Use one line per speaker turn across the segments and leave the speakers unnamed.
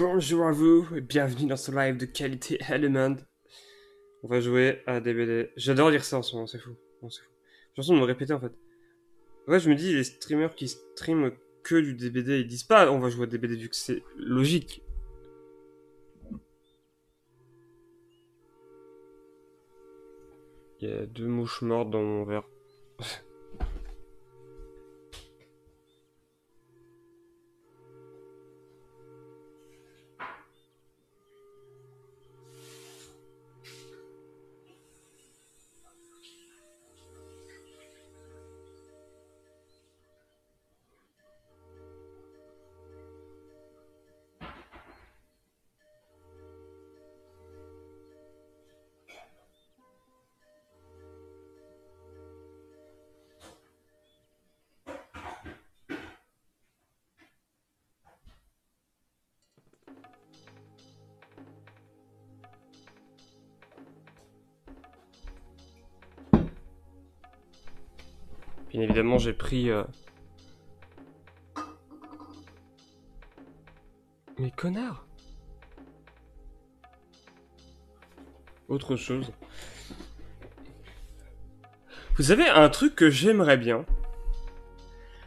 Bonjour à vous et bienvenue dans ce live de qualité Element. On va jouer à DBD. J'adore dire ça en ce moment, c'est fou. J'ai l'impression de me répéter en fait. Ouais, je me dis, les streamers qui streament que du DBD, ils disent pas on va jouer à DBD vu que c'est logique. Il y a deux mouches mortes dans mon verre. Bien évidemment, j'ai pris. euh, Mais connard Autre chose. Vous savez, un truc que j'aimerais bien,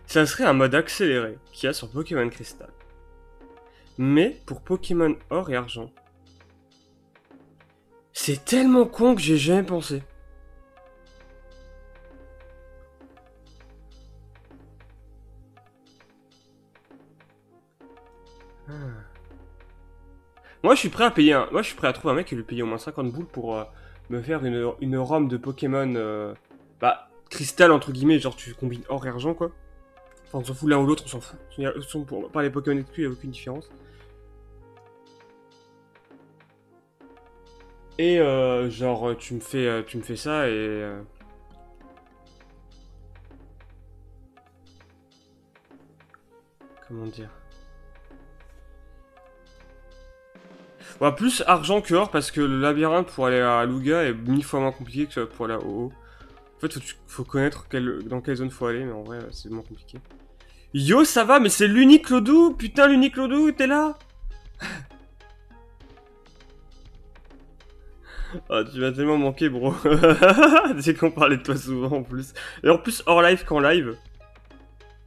ça serait un mode accéléré qu'il y a sur Pokémon Crystal. Mais pour Pokémon Or et Argent. C'est tellement con que j'ai jamais pensé. Moi, je suis prêt à payer un... Moi, je suis prêt à trouver un mec qui lui paye au moins 50 boules pour euh, me faire une, une ROM de Pokémon... euh, Bah, cristal, entre guillemets, genre tu combines or et argent, quoi. Enfin, on s'en fout l'un ou l'autre, on s'en fout. Par les Pokémon exclus, il n'y a aucune différence. Et euh, genre, tu me fais, euh, tu me fais ça et... Comment dire? Ouais, plus argent que or parce que le labyrinthe pour aller à Luga est mille fois moins compliqué que pour aller à haut. En fait, faut, connaître dans quelle zone faut aller, mais en vrai, c'est moins compliqué. Yo, ça va, mais c'est l'unique Lodou Putain, l'unique Lodou, t'es là? Ah, tu m'as tellement manqué, bro. c'est qu'on parlait de toi souvent, en plus. Et en plus, hors live qu'en live.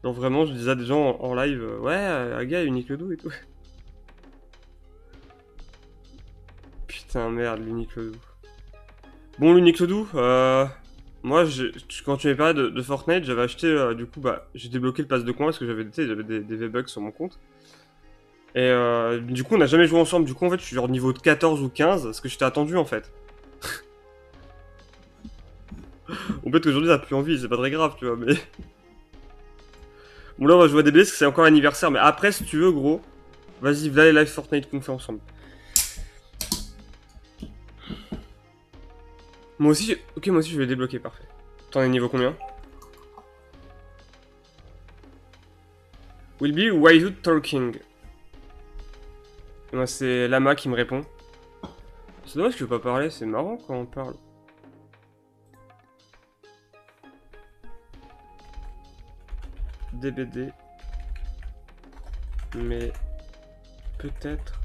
Genre, vraiment, je disais à des gens en, live, euh, ouais, euh, un gars, unique Lodou et tout. Putain, merde, l'unique Lodou. Bon, l'unique Lodou, euh... Moi, quand tu m'avais parlé de, Fortnite, j'avais acheté, euh, du coup, bah, j'ai débloqué le pass de coin parce que j'avais des, V-Bucks sur mon compte. Et euh, du coup, on n'a jamais joué ensemble. Du coup, en fait, je suis genre niveau de 14 ou 15, parce que je t'ai attendu, en fait. bon, peut-être qu'aujourd'hui, t'as plus envie, c'est pas très grave, tu vois, mais... Bon, là, on va jouer à que c'est encore l'anniversaire, mais après, si tu veux, gros, vas-y, là les live Fortnite qu'on fait ensemble. Moi aussi, j'ai- ok, moi aussi je vais débloquer, parfait. T'en es niveau combien Will be why you talking Moi c'est Lama qui me répond. C'est dommage que je veux pas parler, c'est marrant quand on parle. DBD. Mais peut-être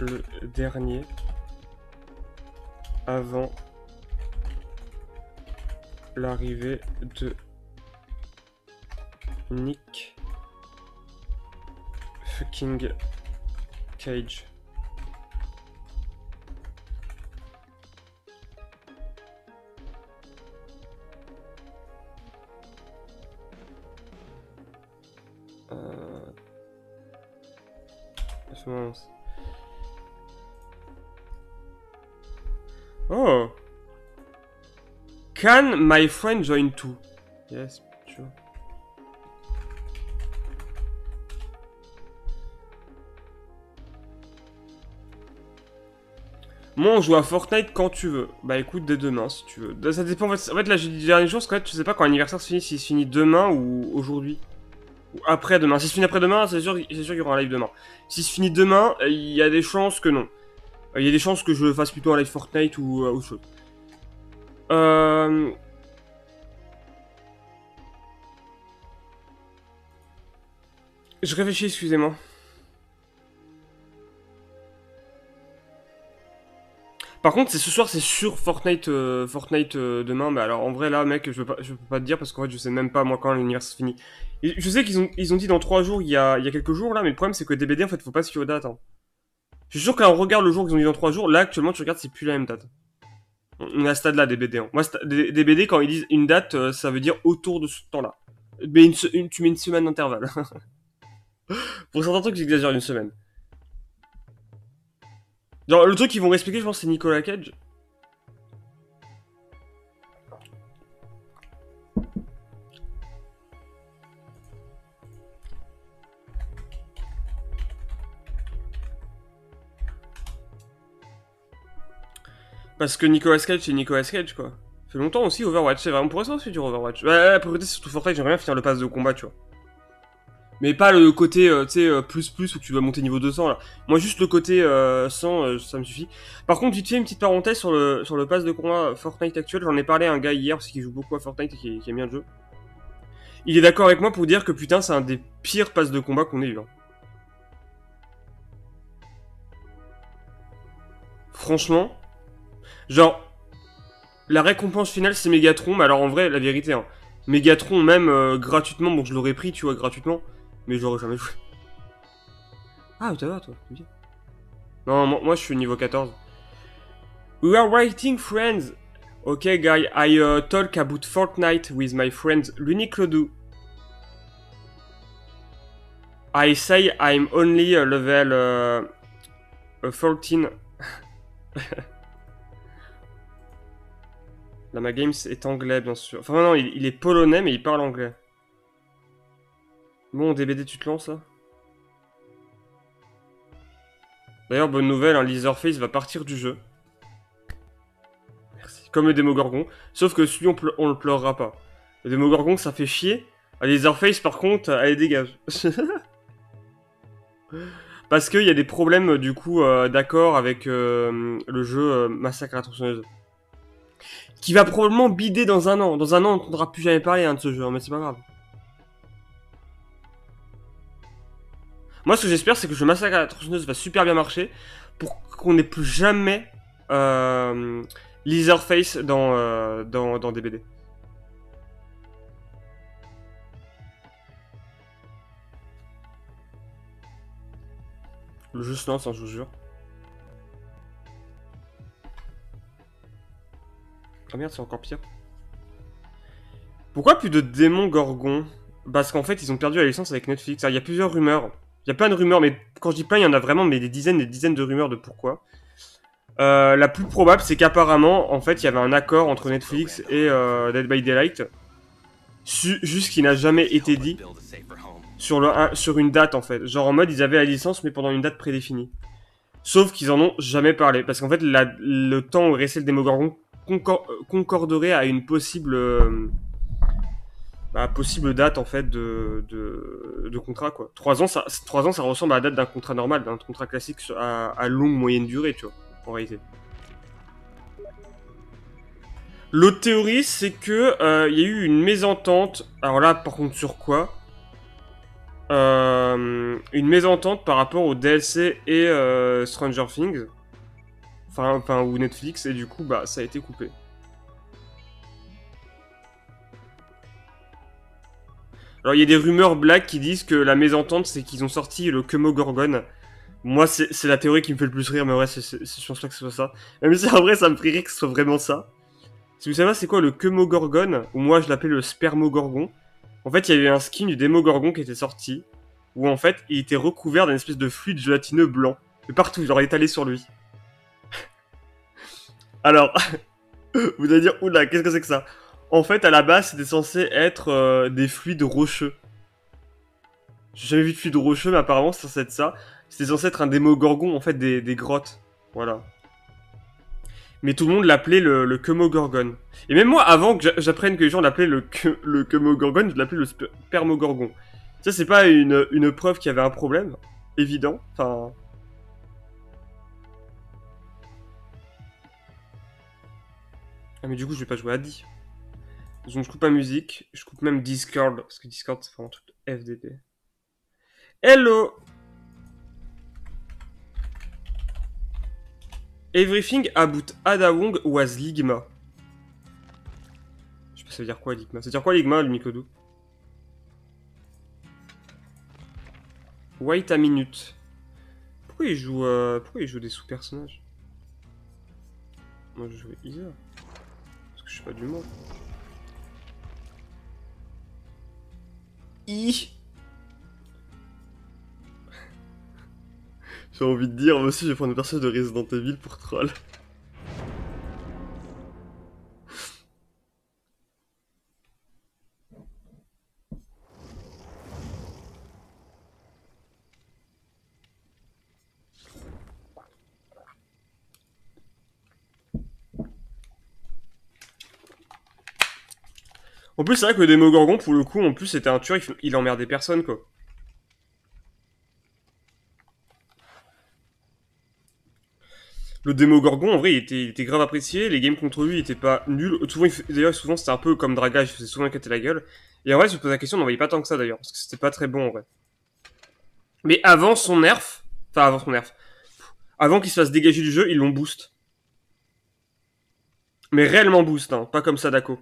le dernier avant l'arrivée de Nick fucking Cage. Euh... Oh Can my friend join too? Yes, sure. Moi, on joue à Fortnite quand tu veux. Bah écoute, dès demain, si tu veux. Ça dépend, en fait, en fait là, j'ai dit dernier jour, parce qu'en fait, je sais pas quand l'anniversaire se finit, s'il se finit demain ou aujourd'hui. Ou après-demain. S'il se finit après-demain, c'est sûr, sûr qu'il y aura un live demain. S'il se finit demain, il y a des chances que non. Euh, il y a des chances que je fasse plutôt un live Fortnite ou euh, autre chose. Euh, je réfléchis, excusez-moi. Par contre, ce soir, c'est sur Fortnite, Fortnite demain. Mais alors, en vrai, là, mec, je peux pas, peux pas te dire parce qu'en fait, je sais même pas moi quand l'univers se finit. Je sais qu'ils ont, dit dans 3 jours, il y a, il y a quelques jours là, mais le problème c'est que DBD en fait, faut pas se fier aux dates. Hein. Je suis sûr qu'on regarde le jour qu'ils ont dit dans 3 jours, là actuellement, tu regardes, c'est plus la même date. On est à ce stade là, DBD. Hein. Moi, DBD, quand ils disent une date, euh, ça veut dire autour de ce temps-là. Mais une, tu mets une semaine d'intervalle. Pour certains trucs, j'exagère une semaine. Genre, le truc qu'ils vont respecter, je pense, c'est Nicolas Cage. Parce que Nicolas Cage, c'est Nicolas Cage, quoi. Ça fait longtemps aussi, Overwatch, c'est vraiment pour ça aussi du Overwatch. Ouais, pour côté, surtout Fortnite, j'aimerais bien finir le pass de combat, tu vois. Mais pas le côté, euh, tu sais, euh, plus plus où tu dois monter niveau 200 là. Moi juste le côté 100, euh, ça me suffit. Par contre, vite fait une petite parenthèse sur le sur le pass de combat Fortnite actuel. J'en ai parlé à un gars hier parce qu'il joue beaucoup à Fortnite et qui, aime bien le jeu. Il est d'accord avec moi pour dire que putain c'est un des pires passes de combat qu'on ait eu. Hein. Franchement, genre la récompense finale c'est Megatron, mais alors en vrai la vérité, hein, Megatron même gratuitement, bon je l'aurais pris tu vois gratuitement. Mais j'aurais jamais joué. Ah, t'as va, toi, bien. Non, moi, je suis niveau 14. We are waiting, friends. Okay, guy, I uh, talk about Fortnite with my friends Luniclodu. I say I'm only a level uh, 14. Lama Games est anglais, bien sûr. Enfin, non, il est polonais, mais il parle anglais. Bon, DBD, tu te lances là? D'ailleurs, bonne nouvelle, un va partir du jeu. Merci. Comme le Démogorgon. Sauf que celui, on, on le pleurera pas. Le Démogorgon, ça fait chier. Un Leatherface, par contre, allez, dégage. Parce qu'il y a des problèmes, du coup, euh, d'accord avec euh, le jeu euh, Massacre à tronçonneuse. Qui va probablement bider dans un an. Dans un an, on n'entendra plus jamais parler hein, de ce jeu, hein, mais c'est pas grave. Moi, ce que j'espère, c'est que le massacre à la tronçonneuse va super bien marcher pour qu'on n'ait plus jamais euh, Leatherface dans, euh, dans, dans DBD. Le jeu se lance, hein, je vous jure. Ah merde, c'est encore pire. Pourquoi plus de démons gorgons? Parce qu'en fait, ils ont perdu la licence avec Netflix. Il y a plusieurs rumeurs. Il y a plein de rumeurs, mais quand je dis plein, il y en a vraiment mais des dizaines et des dizaines de rumeurs de pourquoi. Euh, la plus probable, c'est qu'apparemment, en fait, il y avait un accord entre Netflix et euh, Dead by Daylight, juste qui n'a jamais été dit sur, le, sur une date, en fait. Genre en mode, ils avaient la licence, mais pendant une date prédéfinie. Sauf qu'ils en ont jamais parlé, parce qu'en fait, le temps où restait le Démogorgon concorderait à une possible... Euh, possible date en fait de, de, contrat quoi. Trois ans, ça, trois ans, ça ressemble à la date d'un contrat normal, d'un contrat classique à, longue moyenne durée, tu vois, en réalité. L'autre théorie, c'est que euh, il y a eu une mésentente. Alors là, par contre, sur quoi? Euh, Une mésentente par rapport au DLC et euh, Stranger Things. Enfin, enfin, ou Netflix, et du coup, bah, ça a été coupé. Alors il y a des rumeurs black qui disent que la mésentente c'est qu'ils ont sorti le Kemogorgon. Moi c'est la théorie qui me fait le plus rire, mais ouais, je pense pas que ce soit ça. Même si en vrai ça me ferait rire que ce soit vraiment ça. Si vous savez c'est quoi le Kemogorgon, ou moi je l'appelle le Spermogorgon? En fait il y avait un skin du Démogorgon qui était sorti, où en fait il était recouvert d'une espèce de fluide gélatineux blanc. Et partout, genre étalé sur lui. Alors, vous allez dire, oula, qu'est-ce que c'est que ça? En fait, à la base, c'était censé être euh, des fluides rocheux. J'ai jamais vu de fluide rocheux, mais apparemment, c'est censé être ça. C'était censé être un démogorgon, en fait, des, grottes. Voilà. Mais tout le monde l'appelait le, le. Et même moi, avant que j'apprenne que les gens l'appelaient le, le Kemogorgon, je l'appelais le Spermogorgon. Ça, c'est pas une, une preuve qu'il y avait un problème. Évident. Enfin... Ah mais du coup je vais pas jouer à 10. Donc je coupe la musique, je coupe même Discord, parce que Discord c'est vraiment un truc FDP. Hello Everything about Ada Wong was Ligma. Je sais pas, ça veut dire quoi Ligma? Ça veut dire quoi Ligma, le Nikodou Wait a minute. Pourquoi il joue, euh, pourquoi il joue des sous-personnages? Moi je joue Isa. Suis pas du monde. I J'ai envie de dire, moi aussi je vais prendre une personnage de Resident Evil pour troll. C'est vrai que le Démogorgon, pour le coup, en plus, c'était un tueur, il, emmerdait personne, quoi. Le Démogorgon, en vrai, il était, grave apprécié, les games contre lui étaient pas nuls. D'ailleurs, souvent, c'était un peu comme Draga, il faisait souvent éclater la gueule. Et en vrai, je me pose la question, on n'en voyait pas tant que ça, d'ailleurs, parce que c'était pas très bon, en vrai. Mais avant son nerf, enfin, avant son nerf, avant qu'il se fasse dégager du jeu, ils l'ont boost. Mais réellement boost, hein, pas comme Sadako.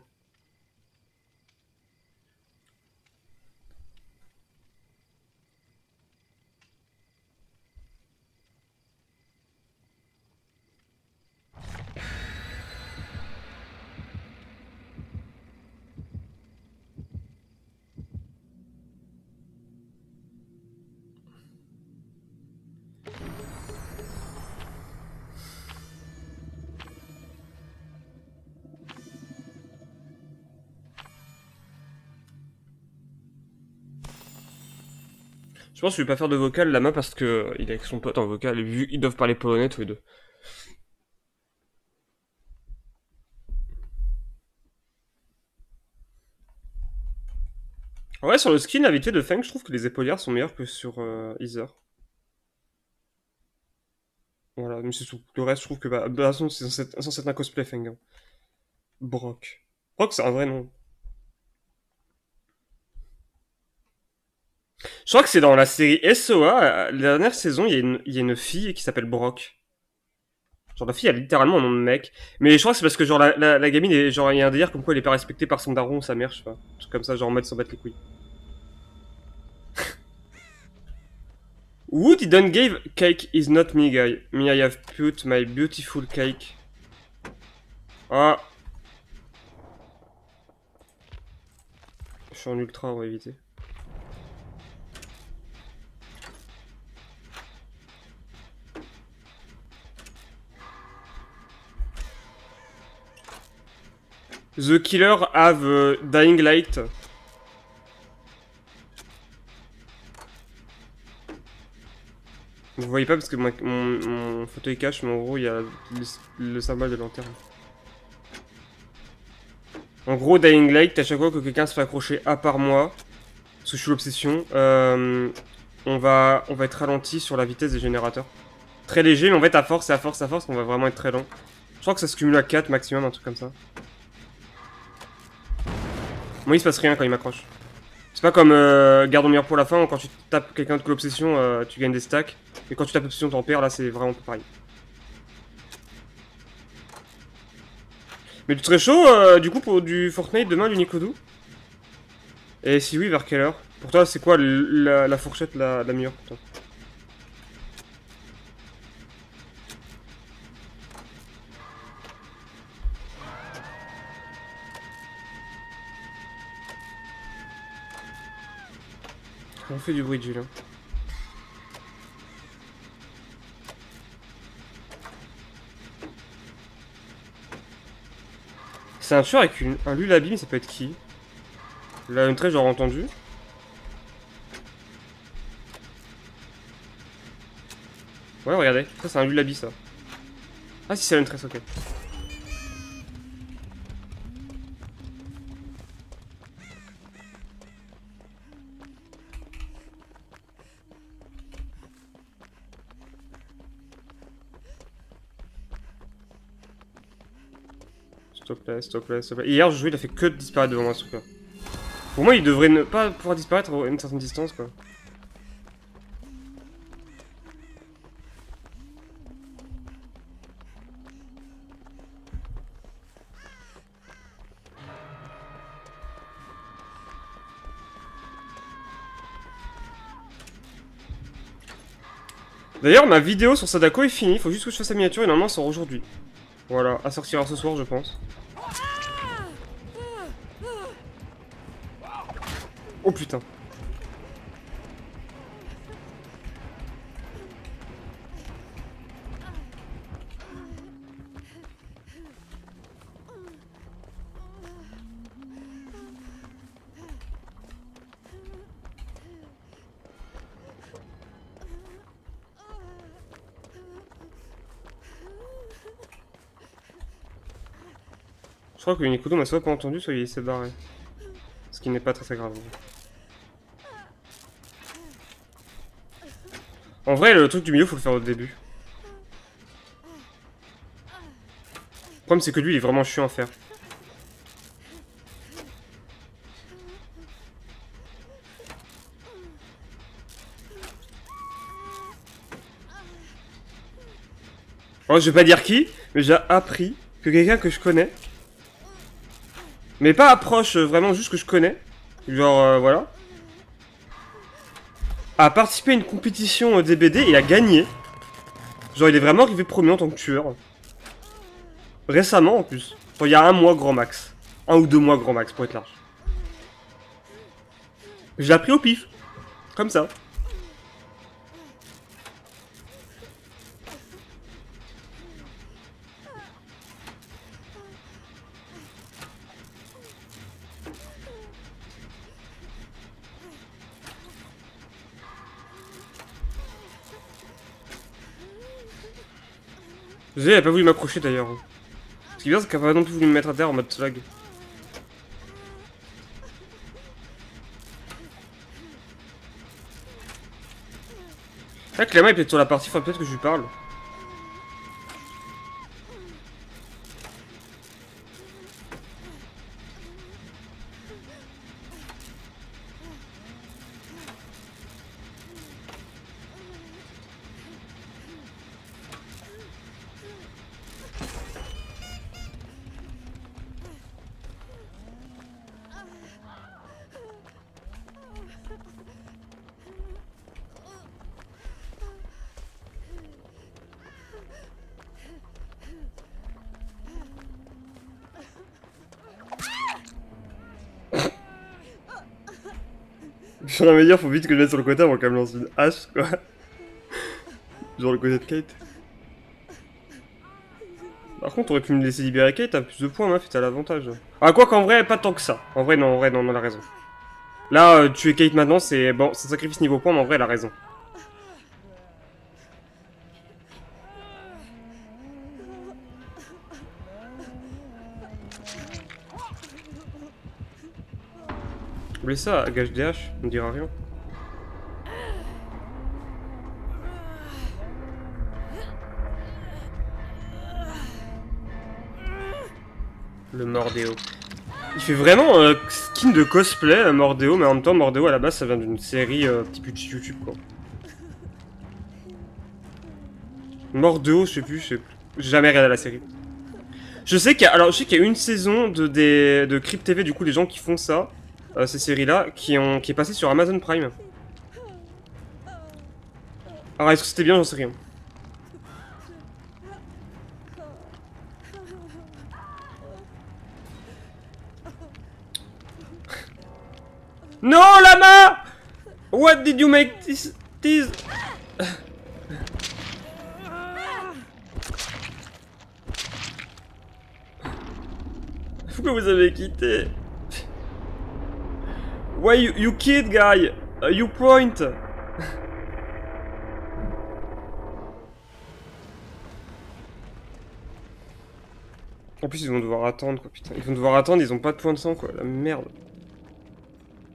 Je pense que je vais pas faire de vocal là-bas parce que il est avec son pote en vocal et vu ils doivent parler polonais tous les deux. Ouais, sur le skin habitué de Feng, je trouve que les épaulières sont meilleures que sur euh, Ether. Voilà, mais c'est tout. Le reste, je trouve que bah, de toute façon, c'est censé être un cosplay Feng. hein. Brock. Brock, c'est un vrai nom. Je crois que c'est dans la série SOA, euh, la dernière saison, il y, a une- fille qui s'appelle Brock. Genre la fille a littéralement un nom de mec. Mais je crois que c'est parce que genre la, gamine, est, genre il y a un délire comme quoi elle est pas respectée par son daron ou sa mère, je sais pas. Comme ça, genre en mode s'en battre les couilles. Who didn't give cake is not me guy. Me I have put my beautiful cake. Ah. Je suis en ultra, on va éviter. The killer have uh, dying light. Vous voyez pas parce que mon, mon, mon fauteuil cache, mais en gros il y a le, le symbole de lanterne. En gros, Dying Light, à chaque fois que quelqu'un se fait accrocher à part moi, parce que je suis l'obsession, euh, on, va, on va être ralenti sur la vitesse des générateurs. Très léger, mais en fait à force à force à force, on va vraiment être très lent. Je crois que ça se cumule à 4 maximum, un truc comme ça. Moi, il se passe rien quand il m'accroche. C'est pas comme euh, garde au meilleur pour la fin, quand tu tapes quelqu'un de l'obsession, euh, tu gagnes des stacks. Et quand tu tapes obsession, t'en perds, là c'est vraiment pas pareil. Mais tu serais chaud, euh, du coup, pour du Fortnite demain, du Nikodou Et si oui, vers quelle heure? Pour toi, c'est quoi la fourchette la, la meilleure pour toi? Du bruit de Julien. C'est un tueur avec une, un lullaby, mais ça peut être qui? Là, une très j'aurais entendu. Ouais, regardez. Ça, c'est un lullaby, ça. Ah, si, c'est une tresse, ok. s'il. Hier, je jouais, il a fait que de disparaître devant moi, ce truc-là. Pour moi, il devrait ne pas pouvoir disparaître à une certaine distance, quoi. D'ailleurs, ma vidéo sur Sadako est finie, faut juste que je fasse la miniature et normalement elle sort aujourd'hui. Voilà, à sortir ce soir, je pense. Oh putain. Je crois que Nikodo m'a soit pas entendu, soit il s'est barré. Ce qui n'est pas très, très grave. Vrai, le truc du milieu, faut le faire au début. Le problème, c'est que lui, il est vraiment chiant à faire. Oh, je vais pas dire qui, mais j'ai appris que quelqu'un que je connais mais pas approche, euh, vraiment juste que je connais. Genre, euh, voilà. A participé à une compétition euh, DBD et a gagné. Genre, il est vraiment arrivé premier en tant que tueur. Récemment, en plus. Il y a un mois grand max. Un ou deux mois grand max, pour être large. Je l'ai appris au pif. Comme ça. Désolé, elle a pas voulu m'accrocher d'ailleurs. Ce qui est bien, c'est qu'elle a pas non plus voulu me mettre à terre en mode slag. Clairement, il est peut-être sur la partie, faut peut-être que je lui parle. Suis en train faut vite que je mette sur le côté avant qu'elle me lance une hache, quoi. Genre le côté de Kate. Par contre, t'aurais pu me laisser libérer Kate, t'as plus de points, meuf, t'as l'avantage. Ah, quoi qu'en vrai, pas tant que ça. En vrai, non, en vrai, non, on a raison. Là, euh, tuer Kate maintenant, c'est... Bon, c'est sacrifice niveau points, mais en vrai, elle a raison. Oublie ça, gage DH, on dira rien. Le Mordéo. Il fait vraiment euh, skin de cosplay, euh, Mordéo, mais en même temps, Mordéo à la base ça vient d'une série euh, petit peu YouTube quoi. Mordéo, je sais plus, je sais plus. J'ai jamais regardé la série. Je sais qu'il y a, y a une saison de des de Crypt TV du coup les gens qui font ça, euh, ces séries là, qui ont qui est passé sur Amazon Prime. Alors est-ce que c'était bien, j'en sais rien. No, Lama! What did you make this... this... Pourquoi vous avez quitté Why you, you kid, guy? Uh, you point En plus, ils vont devoir attendre, quoi, putain. Ils vont devoir attendre, ils ont pas de points de sang, quoi. La merde.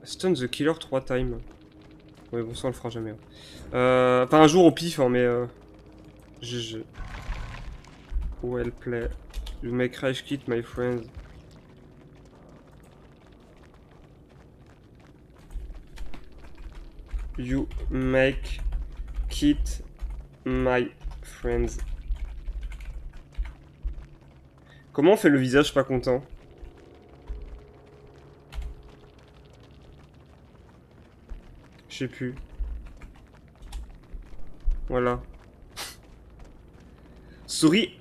Stun the killer 3 times. Ouais, bon, ça on le fera jamais. Hein. Euh, enfin, un jour au pif, hein, mais. Euh... GG. Well play. You make crash kit, my friends. You make kit, my friends. Comment on fait le visage pas content Je sais plus. Voilà. Sorry,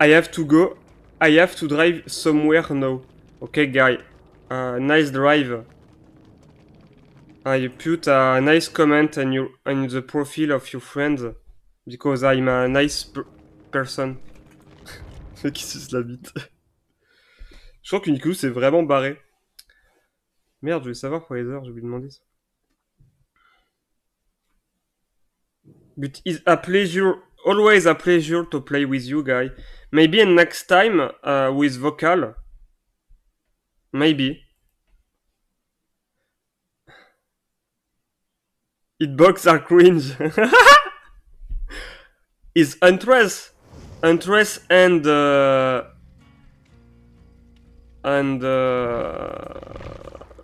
I have to go. I have to drive somewhere now. Okay, guy. Uh, nice drive. I put a nice comment on, your, on the profile of your friend because I'm a nice per person. qui suce la bite. Je crois que Nicolas s'est vraiment barré. Merde, je vais savoir pour les heures, j'ai oublié de demander ça. But it's a pleasure, always a pleasure to play with you, guy. Maybe next time uh, with vocal. Maybe. Hitbox are cringe. is Huntress. Huntress and uh, and uh,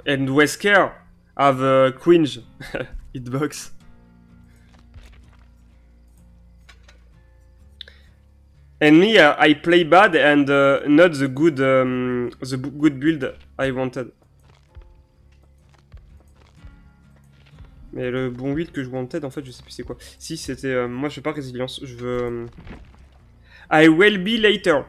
and Wesker have uh, cringe hitbox. And me, uh, I play bad and uh, not the good um, the good build I wanted. Mais le bon build que je wanted, en fait, je sais plus c'est quoi. Si, c'était... Euh, moi, je veux pas résilience, je veux... Euh, I will be later.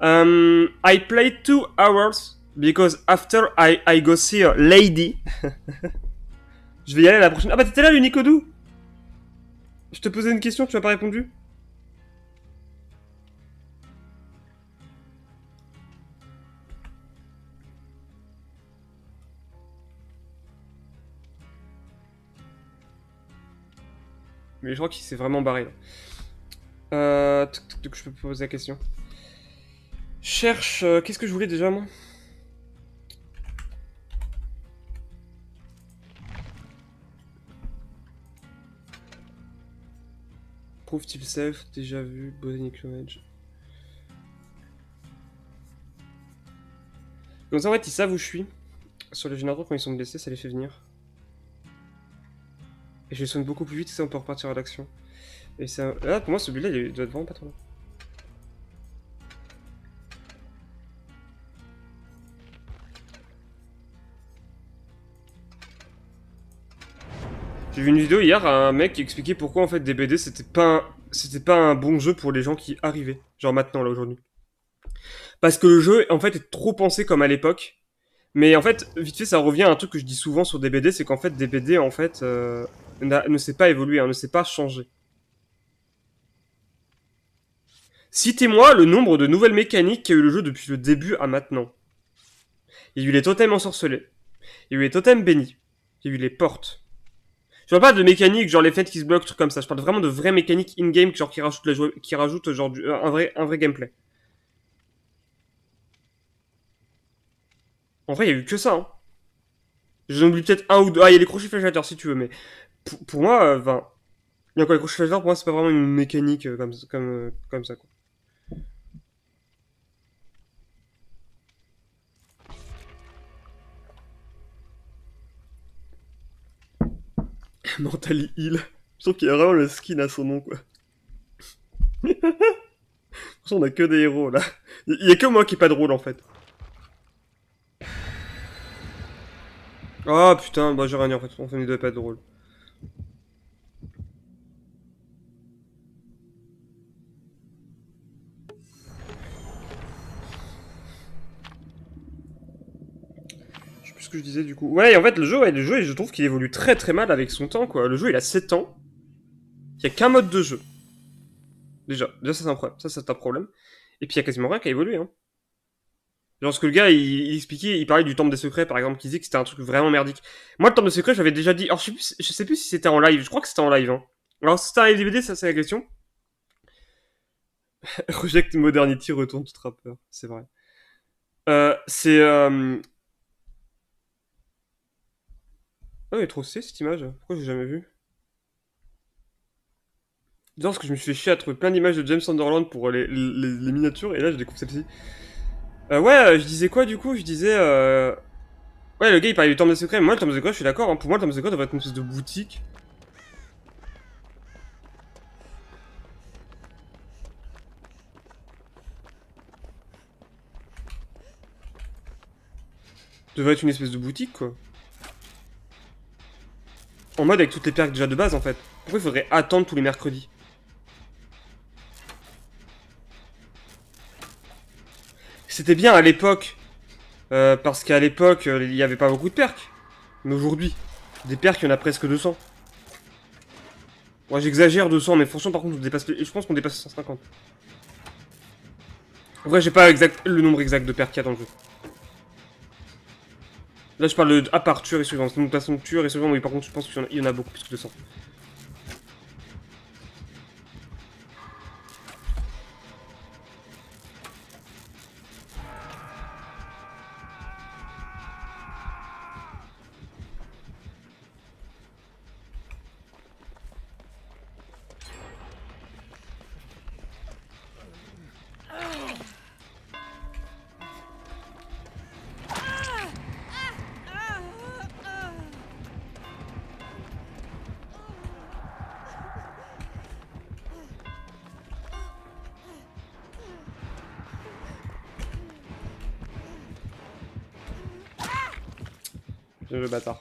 Um, I play two hours because after I, I go see a lady. je vais y aller à la prochaine. Ah bah t'étais là, Unicodou Je te posais une question, tu m'as pas répondu? Mais je crois qu'il s'est vraiment barré là. Euh, je peux poser la question. Cherche. Euh, qu'est-ce que je voulais déjà moi? Prove-t-il safe Déjà vu. Botanic Knowledge? Donc en fait ils savent où je suis. Sur les générateurs quand ils sont blessés ça les fait venir. Et je les soigne beaucoup plus vite et ça on peut repartir à l'action. Et ça... Là pour moi celui-là il doit être vraiment pas trop long. J'ai vu une vidéo hier à un mec qui expliquait pourquoi en fait DBD c'était pas un... c'était pas un bon jeu pour les gens qui arrivaient, genre maintenant là aujourd'hui. Parce que le jeu en fait est trop pensé comme à l'époque. Mais en fait, vite fait, ça revient à un truc que je dis souvent sur DBD, c'est qu'en fait DBD en fait euh, ne s'est pas évolué, hein, ne s'est pas changé. Citez-moi le nombre de nouvelles mécaniques qu'a eu le jeu depuis le début à maintenant. Il y a eu les totems ensorcelés. Il y a eu les totems bénis. Il y a eu les portes. Je parle pas de mécaniques, genre les fêtes qui se bloquent, trucs comme ça. Je parle vraiment de vraies mécaniques in-game, genre qui rajoutent, la qui rajoutent genre euh, un, vrai, un vrai gameplay. En vrai, il y a eu que ça. Hein. J'en oublie peut-être un ou deux. Ah, il y a les crochets fléchateurs si tu veux, mais pour, moi, euh, enfin. a encore les crochets fléchateurs, pour moi, c'est pas vraiment une mécanique euh, comme, comme, comme ça, quoi. Mentally Heal. Je trouve qu'il y a vraiment le skin à son nom, quoi. on a que des héros, là. Il y a que moi qui est pas drôle, en fait. Ah, putain, bah j'ai rien, en fait. On ne doit pas être drôle. que je disais du coup. Ouais, en fait, le jeu, ouais, le jeu, je trouve qu'il évolue très très mal avec son temps, quoi. Le jeu, il a 7 ans. Il y a qu'un mode de jeu. Déjà, déjà ça c'est un problème. Ça, c'est un problème. Et puis il y a quasiment rien qui a évolué, hein. Ce le gars, il, expliquait, il parlait du Temple des Secrets, par exemple, qui disait que c'était un truc vraiment merdique. Moi, le Temple des Secrets, j'avais déjà dit. Alors, je sais plus, je sais plus si c'était en live. Je crois que c'était en live, hein. Alors, c'était un DVD, ça, c'est la question. Reject Modernity, retourne tout rappeur. C'est vrai. Euh, c'est. Euh, Ah, elle est trop stylée cette image. Pourquoi j'ai jamais vu? Genre, parce que je me suis fait chier à trouver plein d'images de James Sunderland pour les, miniatures, et là je découvre celle-ci. Euh, ouais, euh, je disais quoi du coup? Je disais. Euh... Ouais, le gars il parlait du Temple des Secrets. Moi, le Temple des Secrets, je suis d'accord. Hein. Pour moi, le Temple des Secrets devrait être une espèce de boutique. Devrait être une espèce de boutique quoi en mode avec toutes les pierres déjà de base en fait. Pourquoi il faudrait attendre tous les mercredis? C'était bien à l'époque, euh, parce qu'à l'époque, euh, il n'y avait pas beaucoup de perks. Mais aujourd'hui, des perks, il y en a presque 200. Moi, j'exagère 200, mais franchement, par contre, je pense qu'on dépasse 150. En vrai, j'ai pas exact, le nombre exact de perks qu'il y a dans le jeu. Là, je parle de, à part et suivant. Façon de tueur et suivant, mais par contre, je pense qu'il y y en a beaucoup plus que 200. Bien le bâtard.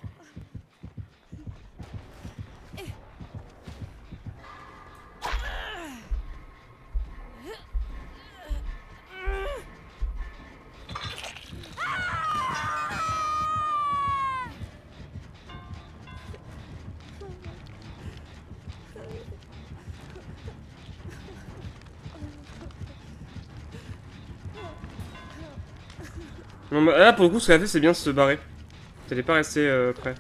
Là, pour le coup, ce qu'elle a fait, c'est bien se barrer. T'allais pas rester euh, prêt.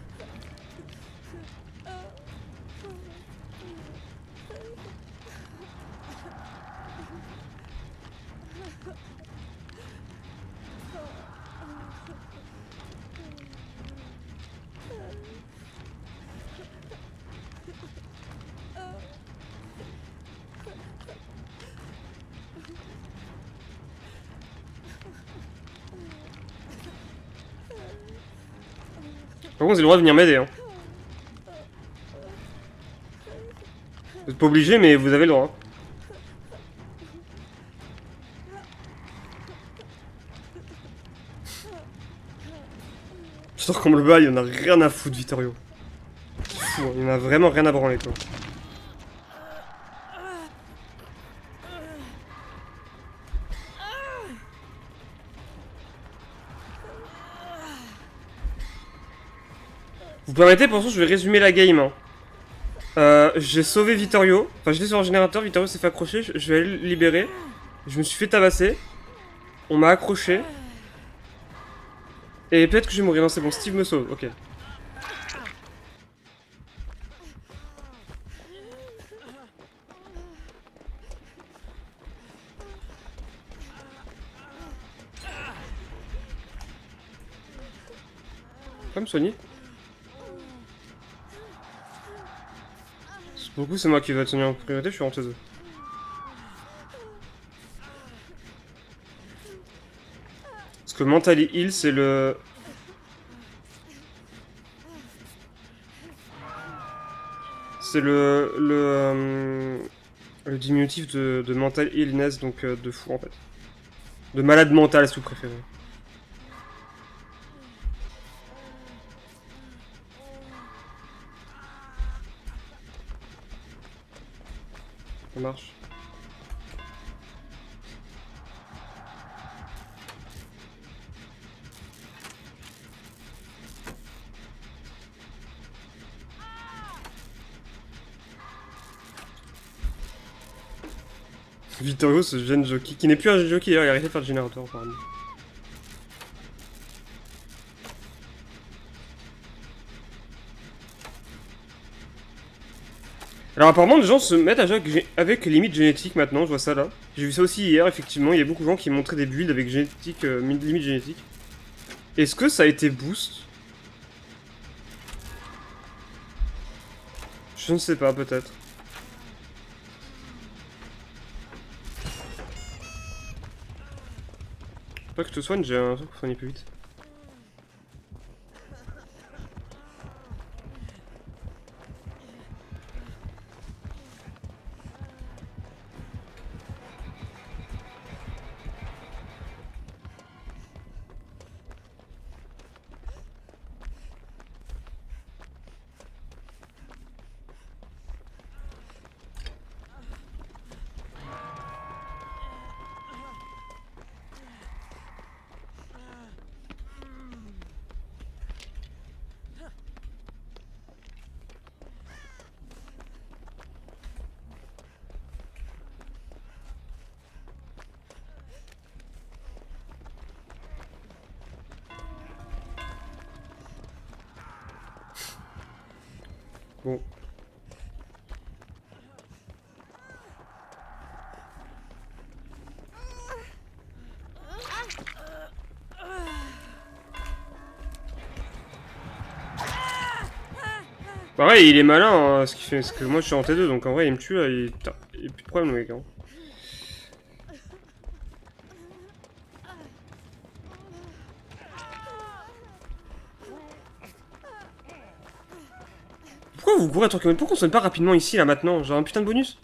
Le droit de venir m'aider. Hein. Vous êtes pas obligé, mais vous avez le droit. J'adore comme le bas, il y en a rien à foutre, Vittorio. Fou, hein, il y en a vraiment rien à branler, quoi. Vous permettez, pour l'instant, je vais résumer la game. hein. Euh, j'ai sauvé Vittorio. Enfin, j'étais sur un générateur, Vittorio s'est fait accrocher. Je, je vais aller le libérer. Je me suis fait tabasser. On m'a accroché. Et peut-être que je vais mourir. Non, c'est bon, Steve me sauve. Ok. Pas me soigner. Beaucoup, c'est moi qui vais te soigner en priorité, je suis honteuse. Parce que Mentally Heal, c'est le... C'est le... Le... euh, le diminutif de, de Mental Illness, donc euh, de fou en fait. De malade mental, si vous préférez. Vittorio, ce jeune jockey, qui n'est plus un jockey, il a arrêté de faire le générateur, apparemment. Alors apparemment, les gens se mettent à jouer avec, limite génétique maintenant, je vois ça là. J'ai vu ça aussi hier, effectivement, il y a beaucoup de gens qui montraient des builds avec génétique, euh, mi- limite génétique. Est-ce que ça a été boost? Je ne sais pas, peut-être. Pas que je te soigne, j'ai un truc pour soigner plus vite. Bon. Pareil, bah il est malin, hein, ce qui fait, parce que moi je suis en T2, donc en vrai il me tue il, il a plus de problème le mec. Hein. Pourquoi Pourquoi on sonne pas rapidement ici là maintenant Genre un putain de bonus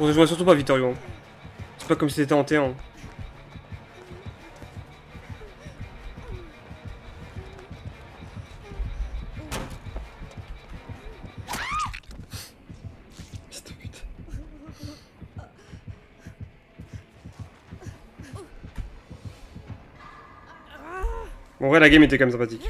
Protège-moi surtout pas, Vittorio. C'est pas comme si c'était en T1. La game était quand même sympathique.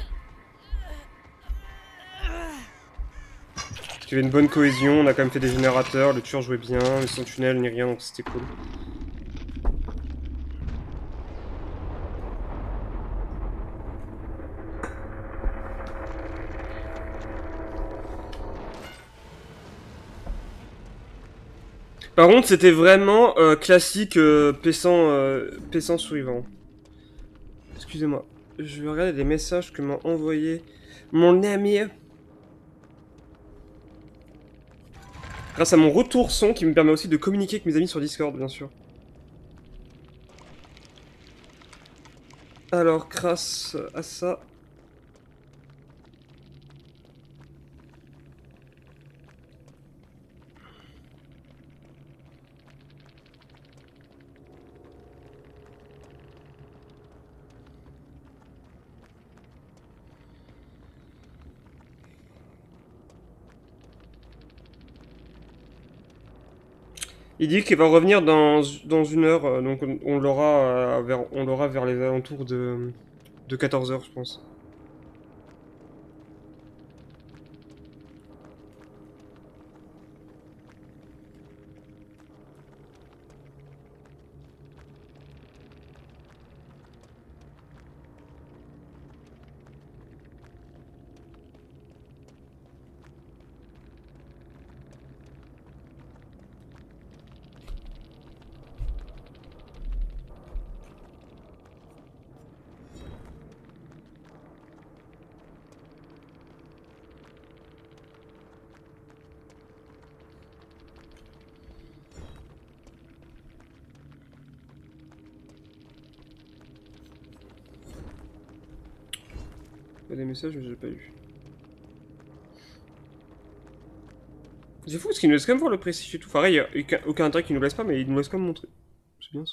Il y avait une bonne cohésion, on a quand même fait des générateurs, le tueur jouait bien, mais sans tunnel ni rien, donc c'était cool. Par contre, c'était vraiment euh, classique euh, Pessant, euh. Excusez-moi, je vais regarder les messages que m'a envoyé mon ami Grâce à mon retour son qui me permet aussi de communiquer avec mes amis sur Discord, bien sûr. Alors, grâce à ça, Il dit qu'il va revenir dans, une heure, euh, donc on, l'aura euh, vers, on l'aura vers les alentours de, de 14h, je pense. Messages, mais j'ai pas eu. C'est fou parce qu'il nous laisse quand même voir le précis et tout. Pareil, il n'y a aucun intérêt qu'il nous laisse pas, mais il nous laisse quand même montrer. C'est bien ça.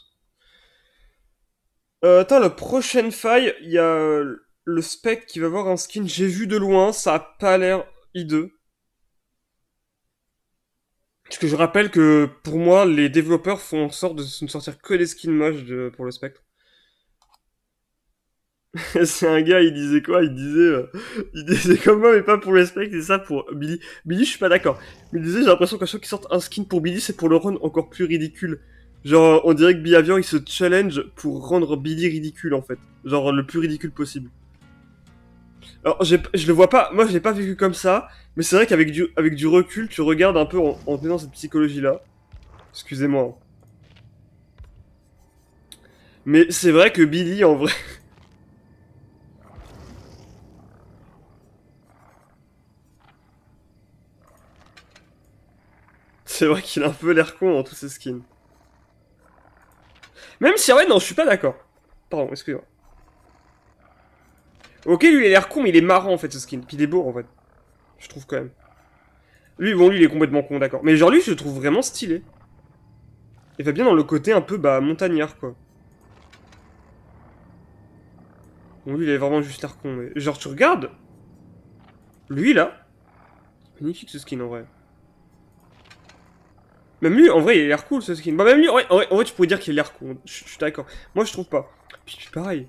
Euh, attends, la prochaine faille, il y a le spec qui va voir un skin. J'ai vu de loin, ça a pas l'air hideux. Parce que je rappelle que pour moi, les développeurs font en sorte de ne sortir que des skins moches pour le spectre. c'est un gars, il disait quoi? Il disait, euh, il disait comme moi, mais pas pour respect, c'est ça pour Billy. Billy, je suis pas d'accord. Il disait, j'ai l'impression qu'à chaque fois qu'il sort un skin pour Billy, c'est pour le rendre encore plus ridicule. Genre, on dirait que Biavian, il se challenge pour rendre Billy ridicule, en fait. Genre, le plus ridicule possible. Alors, je le vois pas, moi je l'ai pas vécu comme ça, mais c'est vrai qu'avec du, avec du recul, tu regardes un peu en, en tenant cette psychologie-là. Excusez-moi. Mais c'est vrai que Billy, en vrai... C'est vrai qu'il a un peu l'air con dans tous ses skins. Même si, ouais, non, je suis pas d'accord. Pardon, excusez-moi. Ok, lui, il a l'air con, mais il est marrant, en fait, ce skin. Puis il est beau, en fait. Je trouve, quand même. Lui, bon, lui, il est complètement con, d'accord. Mais genre, lui, je le trouve vraiment stylé. Il va bien dans le côté un peu, bah, montagnard, quoi. Bon, lui, il est vraiment juste l'air con, mais... Genre, tu regardes Lui, là Magnifique, ce skin, en vrai. Même lui, en vrai, il a l'air cool ce skin. Bah, même lui, en vrai, en vrai, tu pourrais dire qu'il a l'air cool. Je suis d'accord. Moi, je trouve pas. Puis, pareil.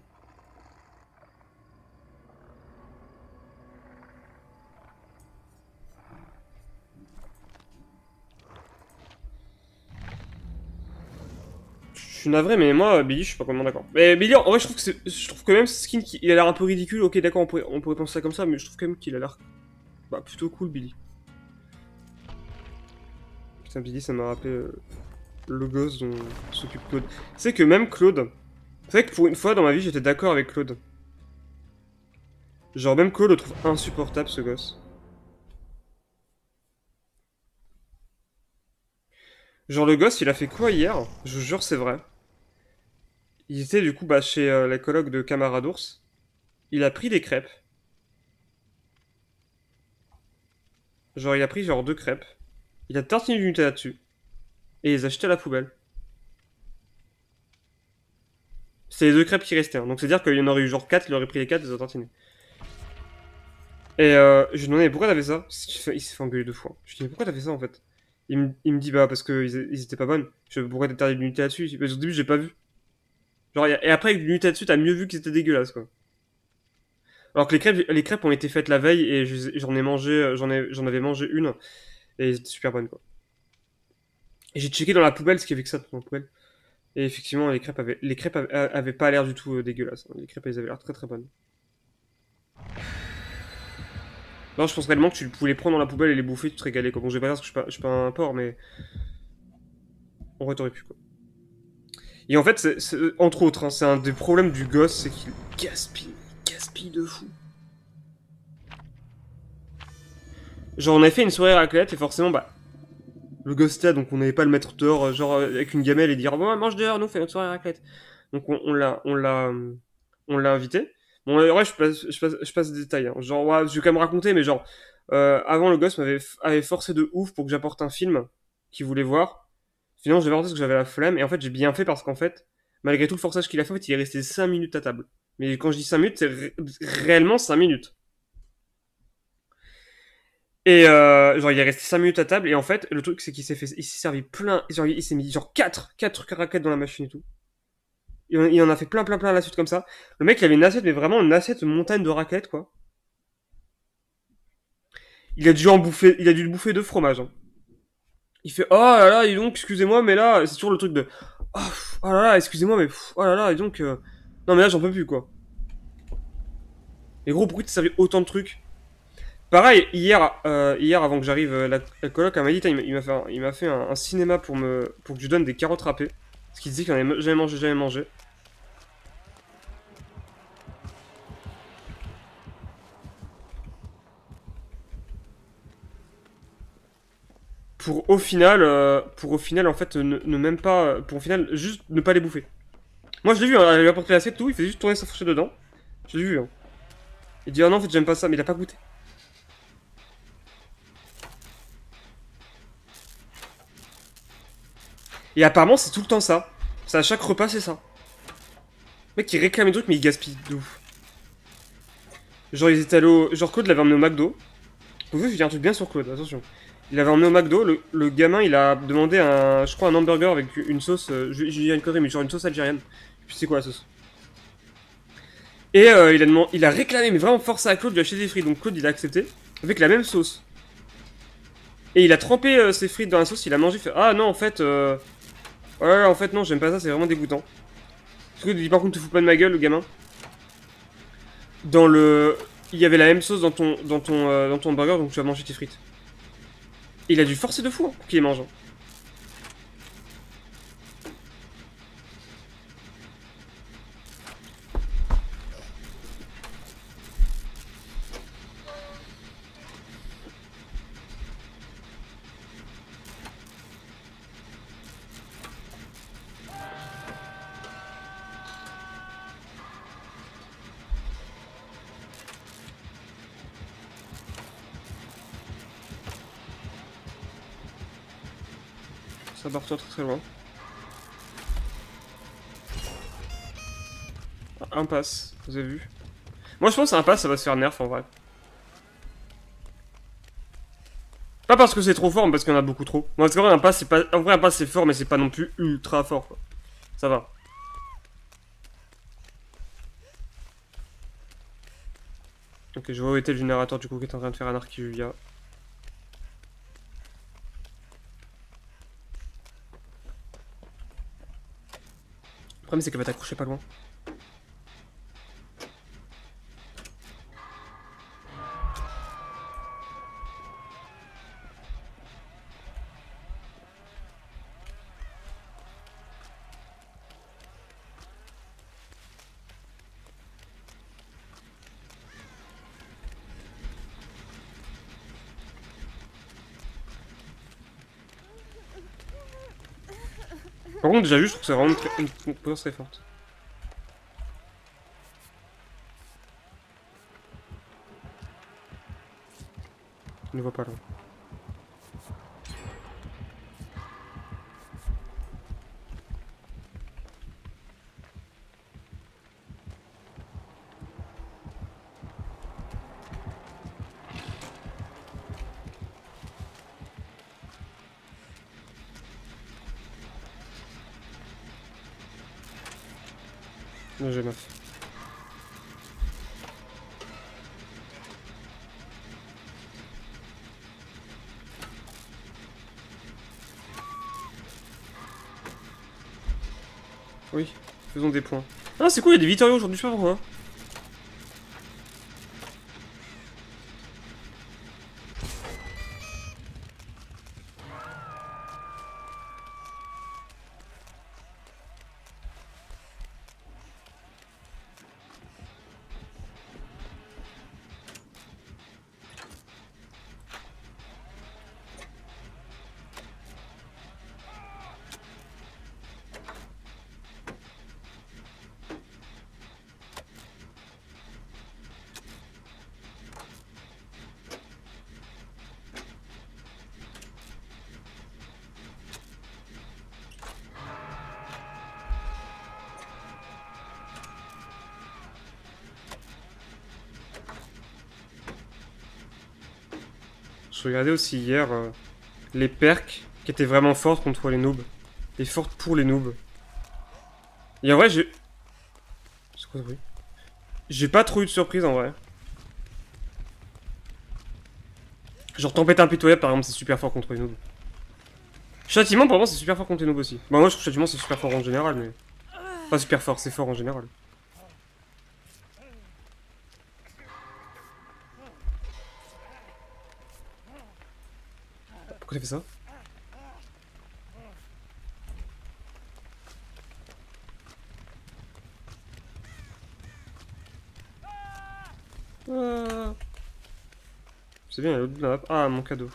Je suis navré, mais moi, Billy, je suis pas complètement d'accord. Mais Billy, en vrai, je trouve que je trouve que même ce skin, il a l'air un peu ridicule. Ok, d'accord, on pourrait, on pourrait penser ça comme ça, mais je trouve quand même qu'il a l'air, bah, plutôt cool, Billy. Putain, Billy, ça m'a rappelé euh, le gosse dont s'occupe Claude. Sais que même Claude, c'est vrai que pour une fois dans ma vie, j'étais d'accord avec Claude. Genre, même Claude le trouve insupportable, ce gosse. Genre, le gosse, il a fait quoi hier? Je vous jure, c'est vrai. Il était du coup bah, chez euh, la coloc de Camaradours. Il a pris des crêpes. Genre, il a pris genre deux crêpes. Il a tartiné du Nutella dessus. Et les a jetées à la poubelle. C'est les deux crêpes qui restaient. hein. Donc, c'est-à-dire qu'il y en aurait eu genre 4, il aurait pris les 4 et les a tartinés. Et euh, je lui ai demandé pourquoi t'as fait ça Il s'est fait, engueuler deux fois. Je lui mais pourquoi t'as fait ça en fait? Il me, dit bah parce qu'ils ils étaient pas bonnes. Je dis, pourquoi t'as interdit du Nutella dessus? Qu'au début j'ai pas vu. Genre, et après avec du Nutella dessus t'as mieux vu que c'était dégueulasse quoi. Alors que les crêpes, les crêpes ont été faites la veille et je- j'en ai mangé, ai, j'en avais mangé une et c'était super bonne quoi. Et j'ai checké dans la poubelle ce qu'il y avait que ça dans la poubelle. Et effectivement les crêpes avaient, avaient pas l'air du tout euh, dégueulasses. hein. Les crêpes elles avaient l'air très très bonnes. Non, je pense réellement que tu pouvais les prendre dans la poubelle et les bouffer, tu te régalais. Quoi. Bon, je pas dire parce que je suis pas, suis pas un porc, mais. En vrai, t'aurais pu quoi. Et en fait, entre autres, hein, c'est un des problèmes du gosse, c'est qu'il gaspille. Il gaspille de fou. Genre, on a fait une soirée raclette et forcément, bah. Le là, donc on n'allait pas le mettre dehors, euh, genre euh, avec une gamelle et dire Bon, mange dehors, nous, fais notre soirée raclette. Donc on l'a. On l'a. euh, On l'a invité. Bon, ouais, je passe, je passe, je passe des détails. hein. Genre, ouais, je vais quand même raconter, mais genre. Euh, avant, le gosse m'avait avait forcé de ouf pour que j'apporte un film qu'il voulait voir. Finalement, j'avais parce que j'avais la flemme. Et en fait, j'ai bien fait parce qu'en fait, malgré tout le forçage qu'il a fait, il est resté 5 minutes à table. Mais quand je dis 5 minutes, c'est ré- réellement 5 minutes. Et euh, genre, il est resté 5 minutes à table. Et en fait, le truc, c'est qu'il s'est fait, il s'est servi plein. Il s'est mis genre 4, 4 trucs à raquettes dans la machine et tout. Il en, a fait plein, plein, plein à la suite comme ça. Le mec, il avait une assiette, mais vraiment une assiette montagne de raclettes, quoi. Il a dû en bouffer, il a dû bouffer deux fromages. hein. Il fait oh là là, et donc excusez-moi, mais là c'est toujours le truc de oh, oh là là, excusez-moi, mais oh là là, et donc euh, non mais là j'en peux plus quoi. Et gros, pourquoi t'as servi autant de trucs? Pareil, hier, euh, hier avant que j'arrive, euh, la, la coloc elle m'a dit, il m'a- fait, un, fait un, cinéma pour me, pour que je donne des carottes râpées, parce qu'il disait qu'il en avait jamais mangé, jamais mangé. pour au final, euh, pour au final en fait ne, même pas, pour au final juste ne pas les bouffer. Moi je l'ai vu, hein, elle lui a apporté l'assiette tout, il fait juste tourner sa fourchette dedans. Je l'ai vu. Hein. Il dit ah non en fait j'aime pas ça, mais il a pas goûté. Et apparemment c'est tout le temps ça. C'est à chaque repas c'est ça. Le mec il réclame des trucs mais il gaspille de ouf. Genre ils étaient allés. Genre Claude l'avait emmené au McDo. Vous voyez, je un truc bien sur Claude, attention. Il l'avait emmené au McDo, le, le gamin il a demandé un, je crois un hamburger avec une sauce, je, je dis une connerie mais genre une sauce algérienne. Puis c'est quoi la sauce? Et euh, il, a demandé, il a réclamé, mais vraiment forcé à Claude de lui acheter des frites, donc Claude il a accepté, avec la même sauce. Et il a trempé euh, ses frites dans la sauce, il a mangé, fait Ah non en fait, euh... ouais en fait non j'aime pas ça, c'est vraiment dégoûtant. Il dit par contre te fous pas de ma gueule le gamin. Dans le... Il y avait la même sauce dans ton, dans ton, euh, dans ton hamburger, donc tu vas manger tes frites. Il a dû forcer de fou hein, pour qu'il mange. hein. Très loin. Un pass, vous avez vu Moi je pense un pass ça va se faire nerf en vrai. Pas parce que c'est trop fort, mais parce qu'il y en a beaucoup trop. Bon, parce qu'en vrai, un pass, c'est pas... En vrai, un pass, c'est fort, mais c'est pas non plus ultra fort, quoi. Ça va. Ok, je vois où était le générateur, du coup, qui est en train de faire un arc Julia. Problème, c'est qu'elle va t'accrocher pas loin. Déjà, juste, je trouve que c'est vraiment une, présence très forte. Je ne vois pas là. Non, j'ai meuf. Oui, faisons des points. Ah, c'est cool, il y a des victorieux aujourd'hui, je sais pas pourquoi. Je regardais aussi hier euh, les perks qui étaient vraiment fortes contre les noobs. Et fortes pour les noobs. Et en vrai, j'ai. J'ai pas trop eu de surprise en vrai. Genre, tempête impitoyable par exemple, c'est super fort contre les noobs. Châtiment, pour moi, c'est super fort contre les noobs aussi. Bah, moi, je trouve châtiment, c'est super fort en général, mais. Pas super fort, c'est fort en général. Ah. C'est bien, il y a l'autre de la map. Ah, mon cadeau.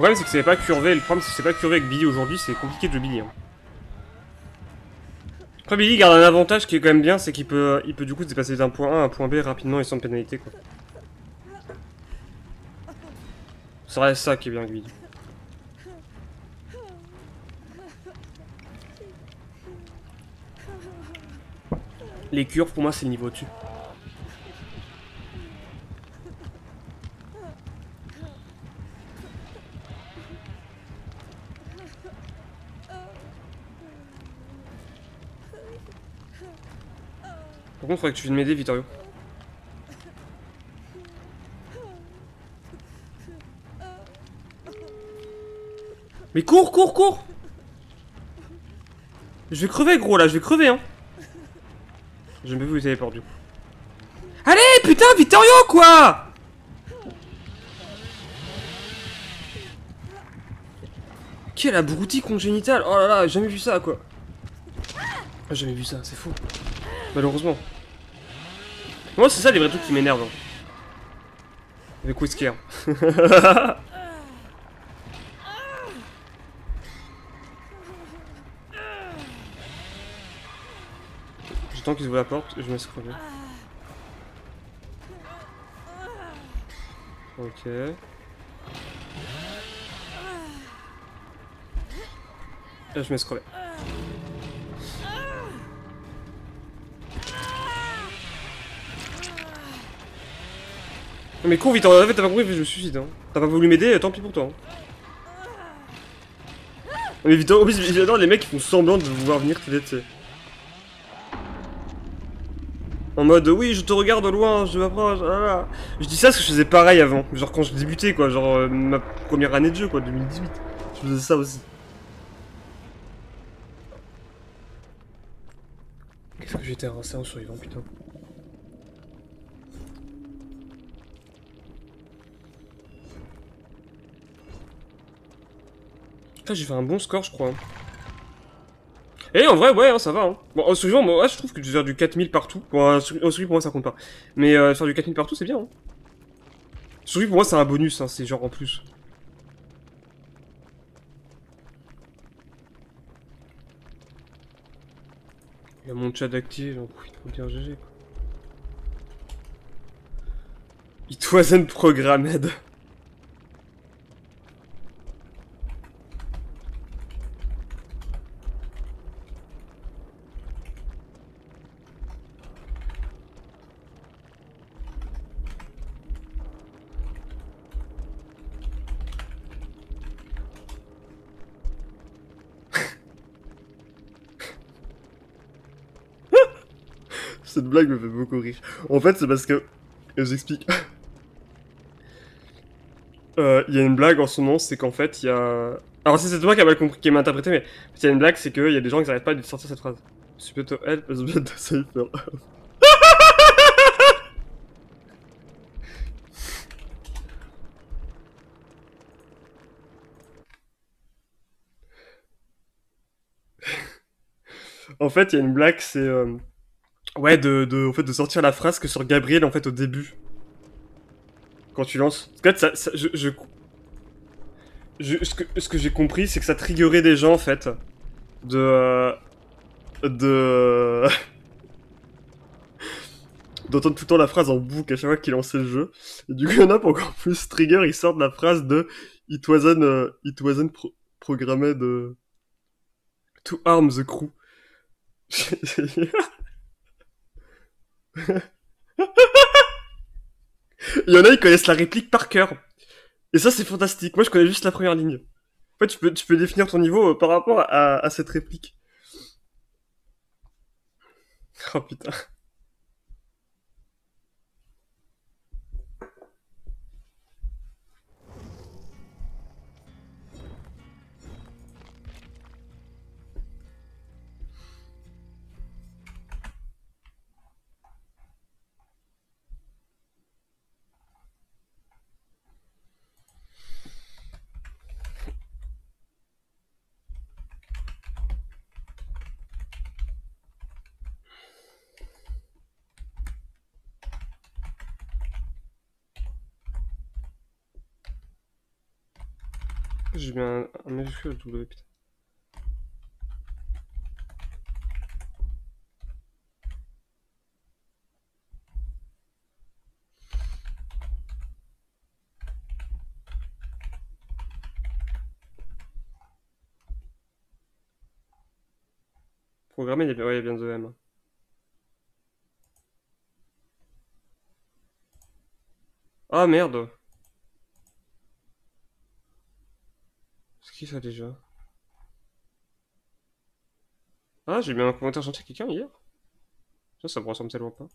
Problème c'est que c'est pas curvé, le problème c'est que c'est pas curvé avec Billy aujourd'hui, c'est compliqué de Billy. Hein. Après Billy garde un avantage qui est quand même bien, c'est qu'il peut, il peut du coup se dépasser d'un point A à un point B rapidement et sans pénalité quoi. Ça reste ça qui est bien avec Billy. Les curves pour moi c'est le niveau au-dessus. Contre, faudrait que tu viennes m'aider, Vittorio. Mais cours, cours, cours Je vais crever, gros, là, je vais crever, hein J'ai même vu vous téléporter, du coup. Allez, putain, Vittorio, quoi Quel abruti congénital Oh là là, jamais vu ça, quoi Jamais vu ça, c'est fou. Malheureusement. Moi, c'est ça les vrais trucs qui m'énervent. Hein. Avec Whisker. J'attends qu'ils ouvrent la porte, je me crever. Ok. Je me laisse mais cours vite, en fait t'as pas compris, je me suicide. Hein. T'as pas voulu m'aider, tant pis pour toi. Hein. Mais vite, en plus, j'adore les mecs qui font semblant de vouloir venir t'aider, tu sais. En mode, oui, je te regarde loin, je m'approche, ah Je dis ça parce que je faisais pareil avant. Genre quand je débutais, quoi. Genre euh, ma première année de jeu, quoi, 2018. Je faisais ça aussi. Qu'est-ce que j'étais en survivant, putain. J'ai fait un bon score, je crois. Et en vrai, ouais, hein, ça va. Hein. Bon, au suivant, moi, je trouve que de faire du 4000 partout. Bon, suivant, pour moi, ça compte pas. Mais euh, faire du 4000 partout, c'est bien. Hein. Surtout pour moi, c'est un bonus, hein, c'est genre en plus. Il y a mon chat activé, j'en profite pour dire GG, quoi. It wasn't programmed. Cette me fait beaucoup rire. En fait, c'est parce que... Je vous explique. Euh, il y a une blague en ce moment, c'est qu'en fait, il y a... Alors c'est toi qui a mal compris, qui m'a interprété, mais il y a une blague, c'est qu'il y a des gens qui n'arrêtent pas de sortir cette phrase. C'est plutôt help build the safer. en fait, il y a une blague, c'est... Euh, Ouais, de, de, en fait, de sortir la phrase que sur Gabriel, en fait, au début. Quand tu lances. En fait, ça, je, je, ce que, ce que j'ai compris, c'est que ça triggerait des gens, en fait. De... Euh, de... D'entendre tout le temps la phrase en boucle à chaque fois qu'il lançait le jeu. Et du coup, il y en a pour encore plus trigger, ils sortent la phrase de It wasn't, uh, programmé de... To arm the crew. Il y en a, ils connaissent la réplique par cœur. Et ça, c'est fantastique. Moi, je connais juste la première ligne. En fait, tu peux, tu peux définir ton niveau euh, par rapport à, à cette réplique. Oh putain. J'ai mis un, un majuscule W, putain. Programmer, il y a bien, ouais, bien de M. Ah merde ça déjà? Ah, j'ai mis un commentaire gentil quelqu'un hier? Ça, ça me ressemble tellement pas.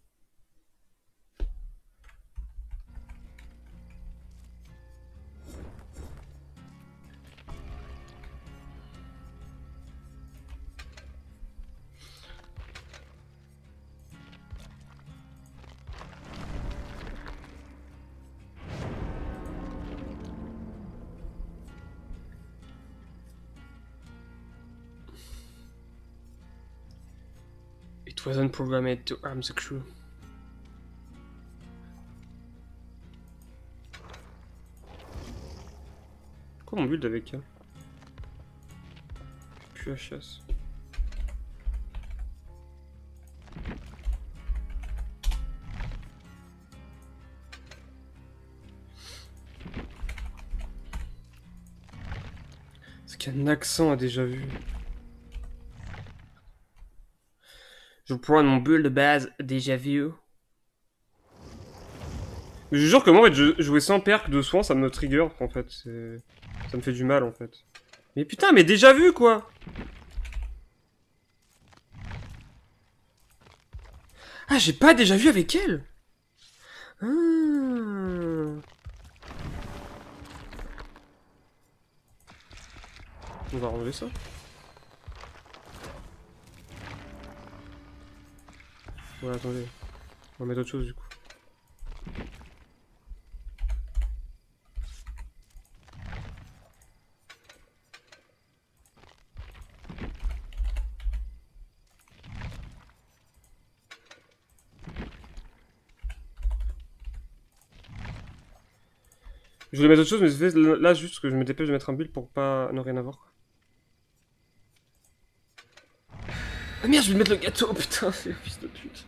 It wasn't programmed to harm the crew. Quoi mon build avec la chasse. C'est qu'un accent a déjà vu. Je prends mon build de base déjà vu. Je jure que moi, en fait, jouer sans perk de soin, ça me trigger, en fait. Ça me fait du mal, en fait. Mais putain, mais déjà vu, quoi Ah, j'ai pas déjà vu avec elle Ah. On va enlever ça. Ouais, attendez. On va mettre autre chose, du coup. Je voulais mettre autre chose, mais là juste que je me dépêche de mettre un build pour pas ne rien avoir. Ah merde, je vais mettre le gâteau, putain, c'est fils de pute.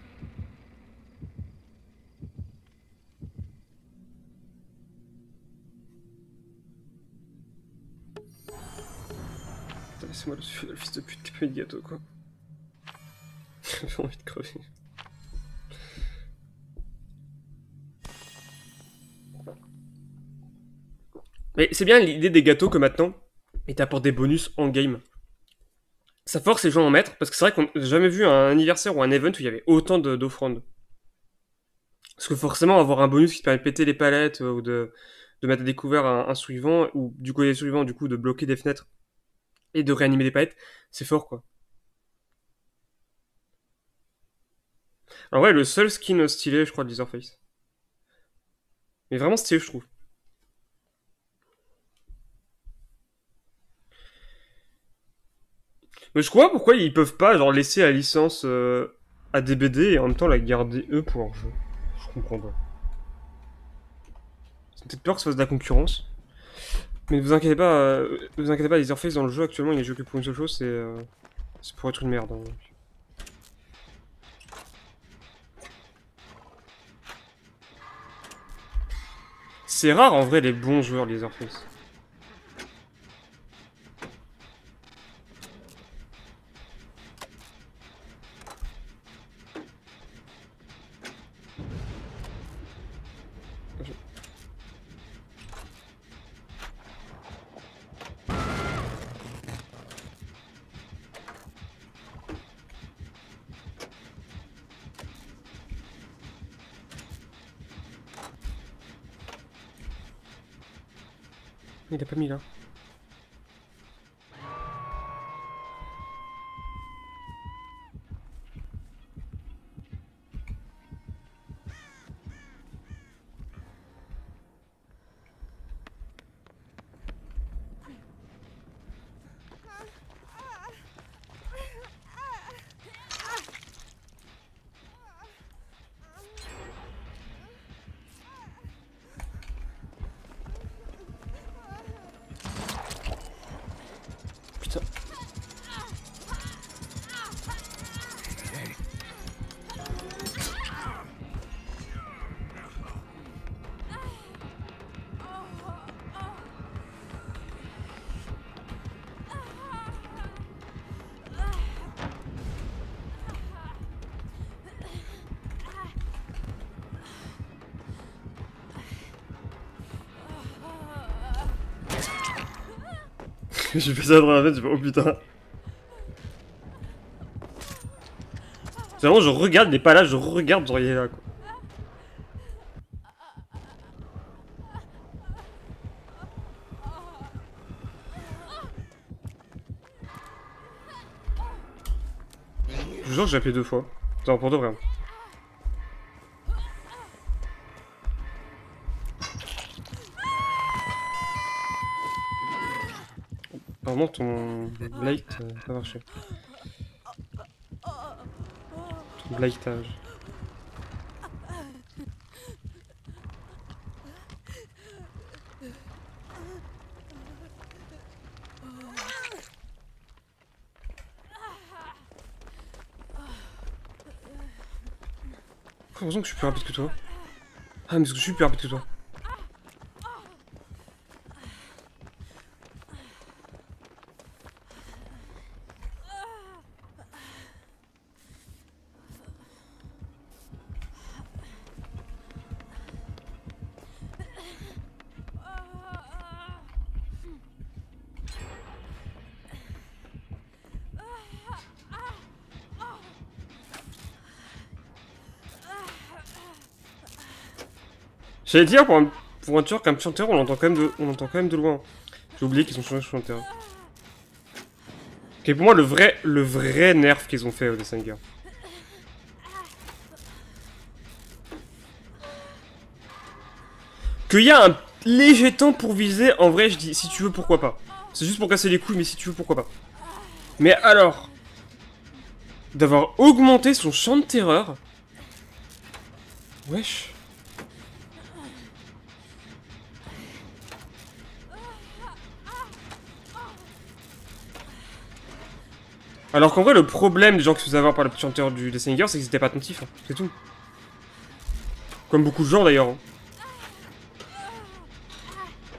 Putain, laissez-moi le, le fils de pute qui peut mettre le gâteau, quoi. J'ai envie de crever. Mais c'est bien l'idée des gâteaux que maintenant, ils t'apportent des bonus en game. Ça force les gens à en mettre, parce que c'est vrai qu'on n'a jamais vu un anniversaire ou un event où il y avait autant de- d'offrandes. Parce que forcément, avoir un bonus qui te permet de péter les palettes euh, ou de, de mettre à découvert un, un suivant, ou du côté suivant, du coup, de bloquer des fenêtres et de réanimer des palettes, c'est fort quoi. En vrai, le seul skin stylé, je crois, de Leatherface. Mais vraiment stylé, je trouve. Mais je crois pourquoi ils peuvent pas genre laisser la licence euh, à des BD et en même temps la garder eux pour leur jeu. Je comprends pas. J'ai peut-être peur que ça fasse de la concurrence. Mais ne vous inquiétez pas, euh, vous inquiétez pas, Leatherface dans le jeu actuellement il est joué que pour une seule chose, c'est euh, c'est pour être une merde. hein. C'est rare en vrai les bons joueurs Leatherface. Il a J'ai fait ça dans la tête, j'ai fait oh putain. C'est vraiment, je regarde, il pas là, je regarde, genre il est là quoi. Je vous jure j'ai appelé deux fois. Attends, pour de vrai. Apparemment ton light euh, marché. Ton lightage. L'impression que je suis plus rapide que toi. Ah mais parce que je suis plus rapide que toi. J'allais dire, pour un, pour un tueur comme chanteur, on l'entend quand, même de- quand même de loin. J'ai oublié qu'ils ont changé de chanteur. Ok, pour moi, le vrai, le vrai nerf qu'ils ont fait au Dessenger. Qu'il y a un léger temps pour viser, en vrai, je dis, si tu veux, pourquoi pas. C'est juste pour casser les couilles, mais si tu veux, pourquoi pas. Mais alors, d'avoir augmenté son champ de terreur... Wesh. Alors qu'en vrai, le problème des gens qui se faisaient avoir par le chanteur du Dessenger, c'est qu'ils étaient pas attentifs. hein. C'est tout. Comme beaucoup de gens d'ailleurs. hein.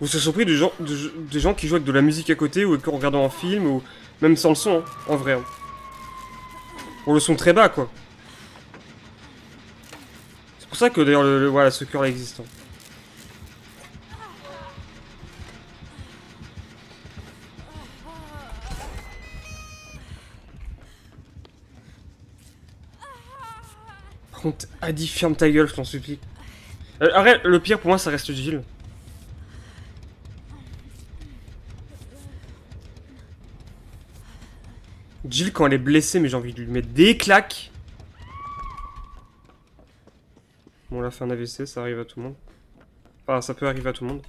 Vous serez surpris des gens, de- des gens qui jouent avec de la musique à côté ou en regardant un film ou même sans le son, hein, en vrai. hein. Le son très bas, quoi. C'est pour ça que d'ailleurs, le, voilà, ce cœur existe. Par contre, Adi, ferme ta gueule, je t'en supplie. Euh, arrête, le pire pour moi, ça reste Jill. Jill, quand elle est blessée, mais j'ai envie de lui mettre des claques. Bon, là, fait un AVC, ça arrive à tout le monde. Enfin, ça peut arriver à tout le monde.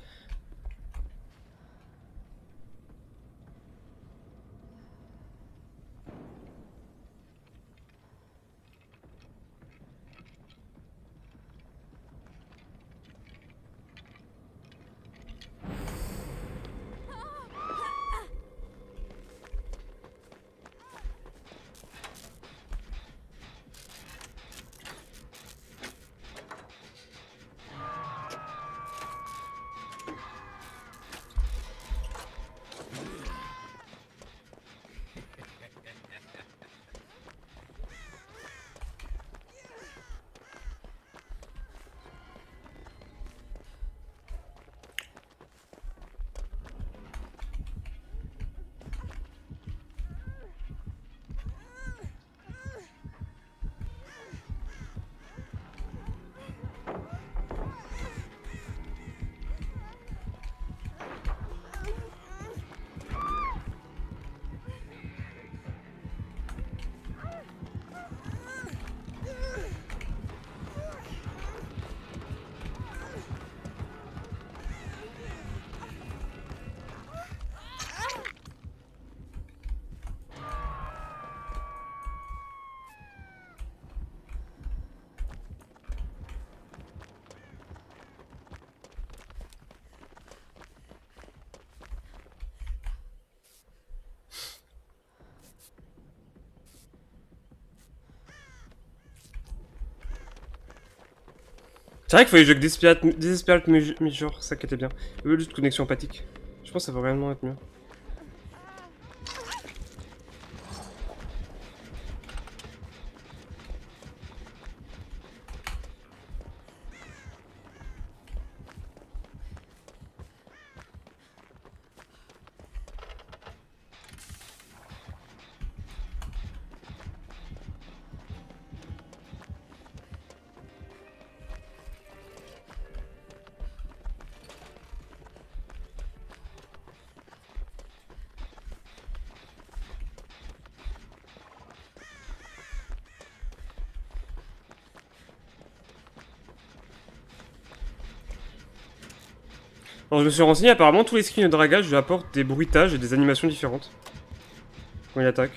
C'est vrai qu'il fallait jouer avec Desperate, Desperate Major, ça qui était bien. Le juste connexion empathique. Je pense que ça va réellement être mieux. Je me suis renseigné, apparemment tous les skins de dragage lui apportent des bruitages et des animations différentes. Quand il attaque.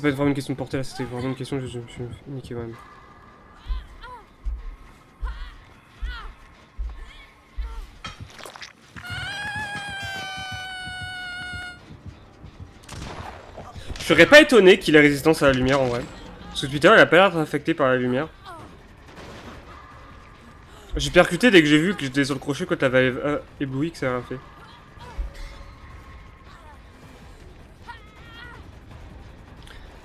C'est pas vraiment une question de portée là, c'était vraiment une question que je, me suis niqué. Je serais pas étonné qu'il ait résistance à la lumière en vrai. Parce que Twitter il a pas l'air affecté par la lumière. J'ai percuté dès que j'ai vu que j'étais sur le crochet quand t'avais euh, ébloui que ça a fait.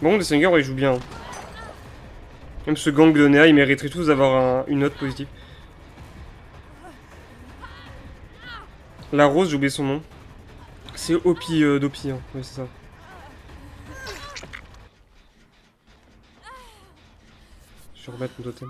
Bon, Dessenger, il joue bien. Même ce gang de Néa, il mériterait tous d'avoir une note positive. La rose, j'ai oublié son nom. C'est Opi euh, d'Opi, hein. oui c'est ça. Je vais remettre mon totem.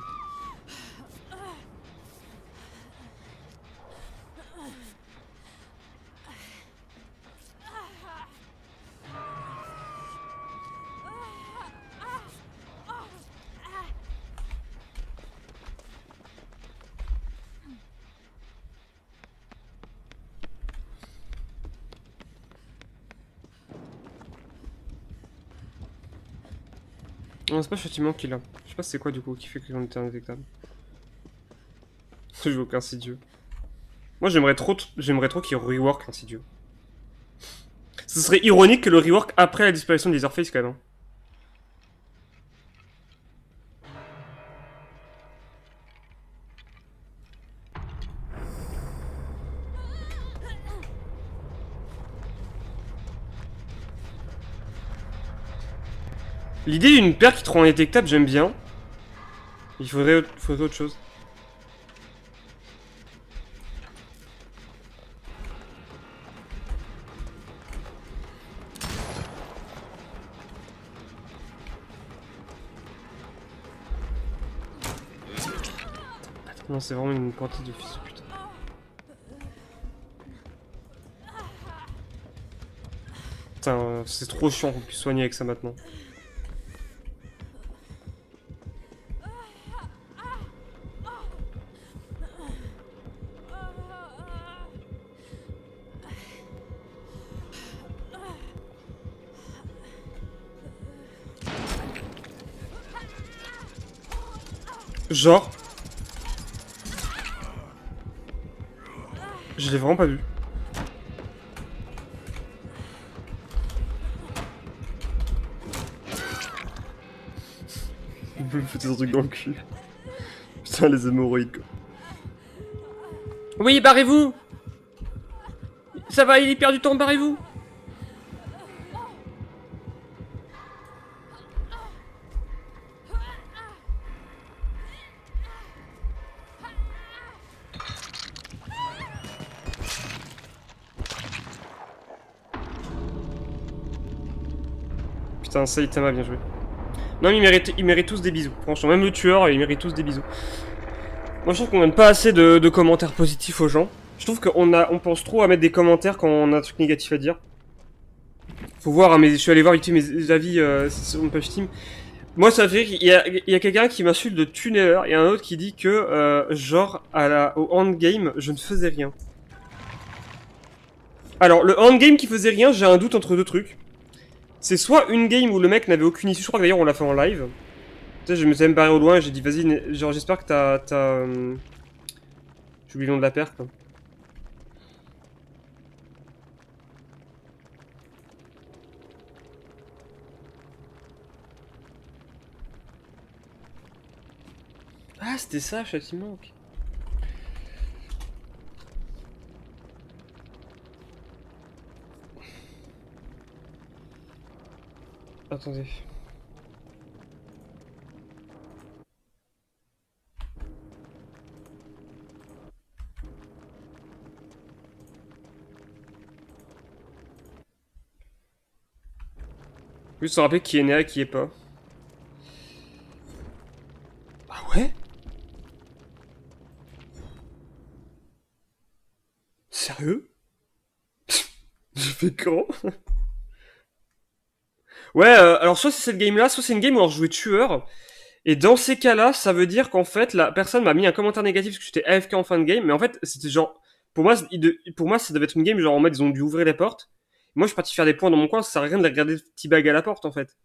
Non, c'est pas châtiment qu'il a. Je sais pas c'est quoi du coup qui fait qu'on était indétectable. Je joue aucun insidieux. Moi j'aimerais trop, j'aimerais trop qu'il rework insidieux. Ce serait ironique que le rework après la disparition de Leatherface quand même. Hein. L'idée d'une paire qui te rend indétectable, j'aime bien. Il faudrait, autre chose. Non, c'est vraiment une quantité de fils putain. Putain, c'est trop chiant qu'on puisse soigner avec ça maintenant. Genre. Je l'ai vraiment pas vu. Vous me foutez un truc dans le cul. Putain, les hémorroïdes, quoi. Oui, barrez-vous Ça va, il perd du temps, barrez-vous Saitama, bien joué. Non, mais ils méritent, tous des bisous. Franchement, même le tueur, ils méritent tous des bisous. Moi, je trouve qu'on donne pas assez de, commentaires positifs aux gens. Je trouve qu'on on pense trop à mettre des commentaires quand on a un truc négatif à dire. Faut voir, hein, mais je suis allé voir mes avis euh, sur mon page Steam. Moi, ça fait qu'il y a, a quelqu'un qui m'insulte de tuner et un autre qui dit que, euh, genre, à la, au endgame, je ne faisais rien. Alors, le endgame qui faisait rien, j'ai un doute entre deux trucs. C'est soit une game où le mec n'avait aucune issue, je crois que d'ailleurs on l'a fait en live. Tu je me suis même barré au loin, j'ai dit vas-y, genre j'espère que t'as... Euh... J'ai oublié le nom de la quoi. Ah, c'était ça, châtiment, ok. Attendez. Juste se rappeler qui est né et qui est pas. Ah ouais? Sérieux? Je fais quand Ouais, euh, alors soit c'est cette game-là, soit c'est une game où on jouait tueur. Et dans ces cas-là, ça veut dire qu'en fait, la personne m'a mis un commentaire négatif parce que j'étais AFK en fin de game. Mais en fait, c'était genre... Pour moi, pour moi, ça devait être une game genre en mode ils ont dû ouvrir les portes. Moi, je suis parti faire des points dans mon coin, ça sert à rien de regarder le petit bag à la porte, en fait.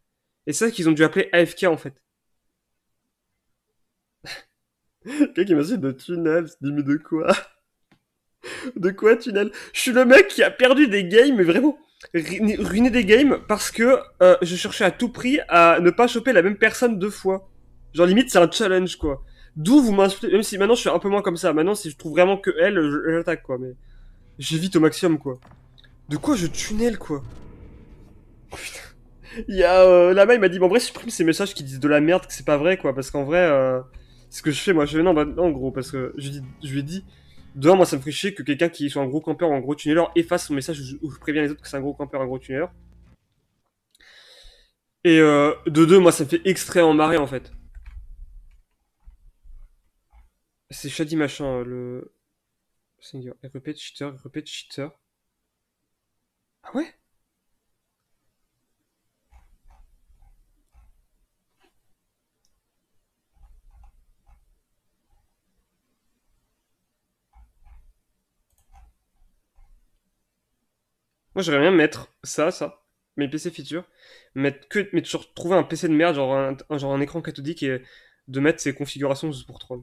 Et c'est ça qu'ils ont dû appeler AFK, en fait. Quelqu'un qui m'a dit de tunnel, dis mais de quoi? De quoi tunnel? Je suis le mec qui a perdu des games, mais vraiment ruiné des games parce que euh, je cherchais à tout prix à ne pas choper la même personne deux fois. Genre limite c'est un challenge quoi. D'où vous m'insultez, même si maintenant je suis un peu moins comme ça. Maintenant si je trouve vraiment que elle, j'attaque quoi. Mais j'évite au maximum quoi. De quoi je tunnel quoi? Putain. Il y a euh, là-bas il m'a dit bon en vrai supprime ces messages qui disent de la merde que c'est pas vrai quoi parce qu'en vrai euh, ce que je fais moi je fais non bah non gros parce que je, je lui ai dit Dehors, moi, ça me ferait chier que quelqu'un qui soit un gros campeur ou un gros tunneler efface son message où je préviens les autres que c'est un gros campeur, un gros tunneler. Et euh, de deux, moi, ça me fait extrêmement marrer, en fait. C'est Shady machin, le... Singer. Répète cheater, répète cheater. Ah ouais? Moi, j'aimerais bien mettre ça, ça, mes PC features, mettre que, mais toujours trouver un PC de merde, genre un, genre un écran cathodique et de mettre ces configurations juste pour troll.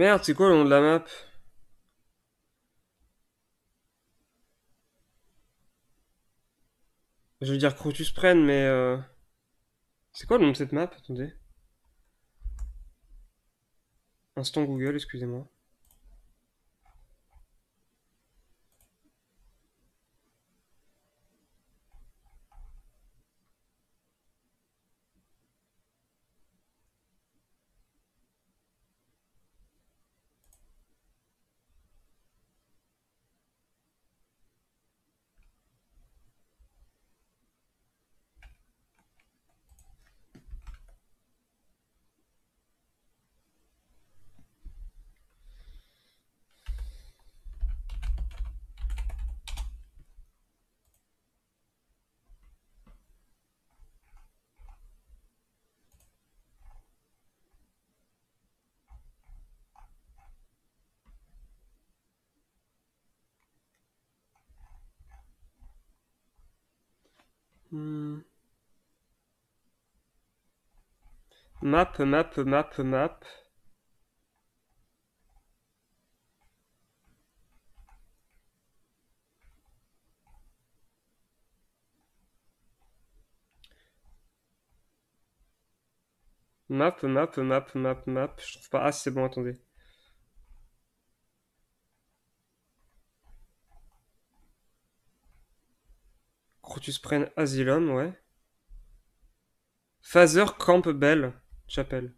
Merde, c'est quoi le nom de la map? Je veux dire Crotus prenne, mais... Euh... C'est quoi le nom de cette map? Attendez. Instant Google, excusez-moi. Map, map, map, map. Map, map, map, map, map. Je trouve pas. Ah, c'est bon, attendez. Crotus prenne Asylum, ouais. Father Campbell Chapelle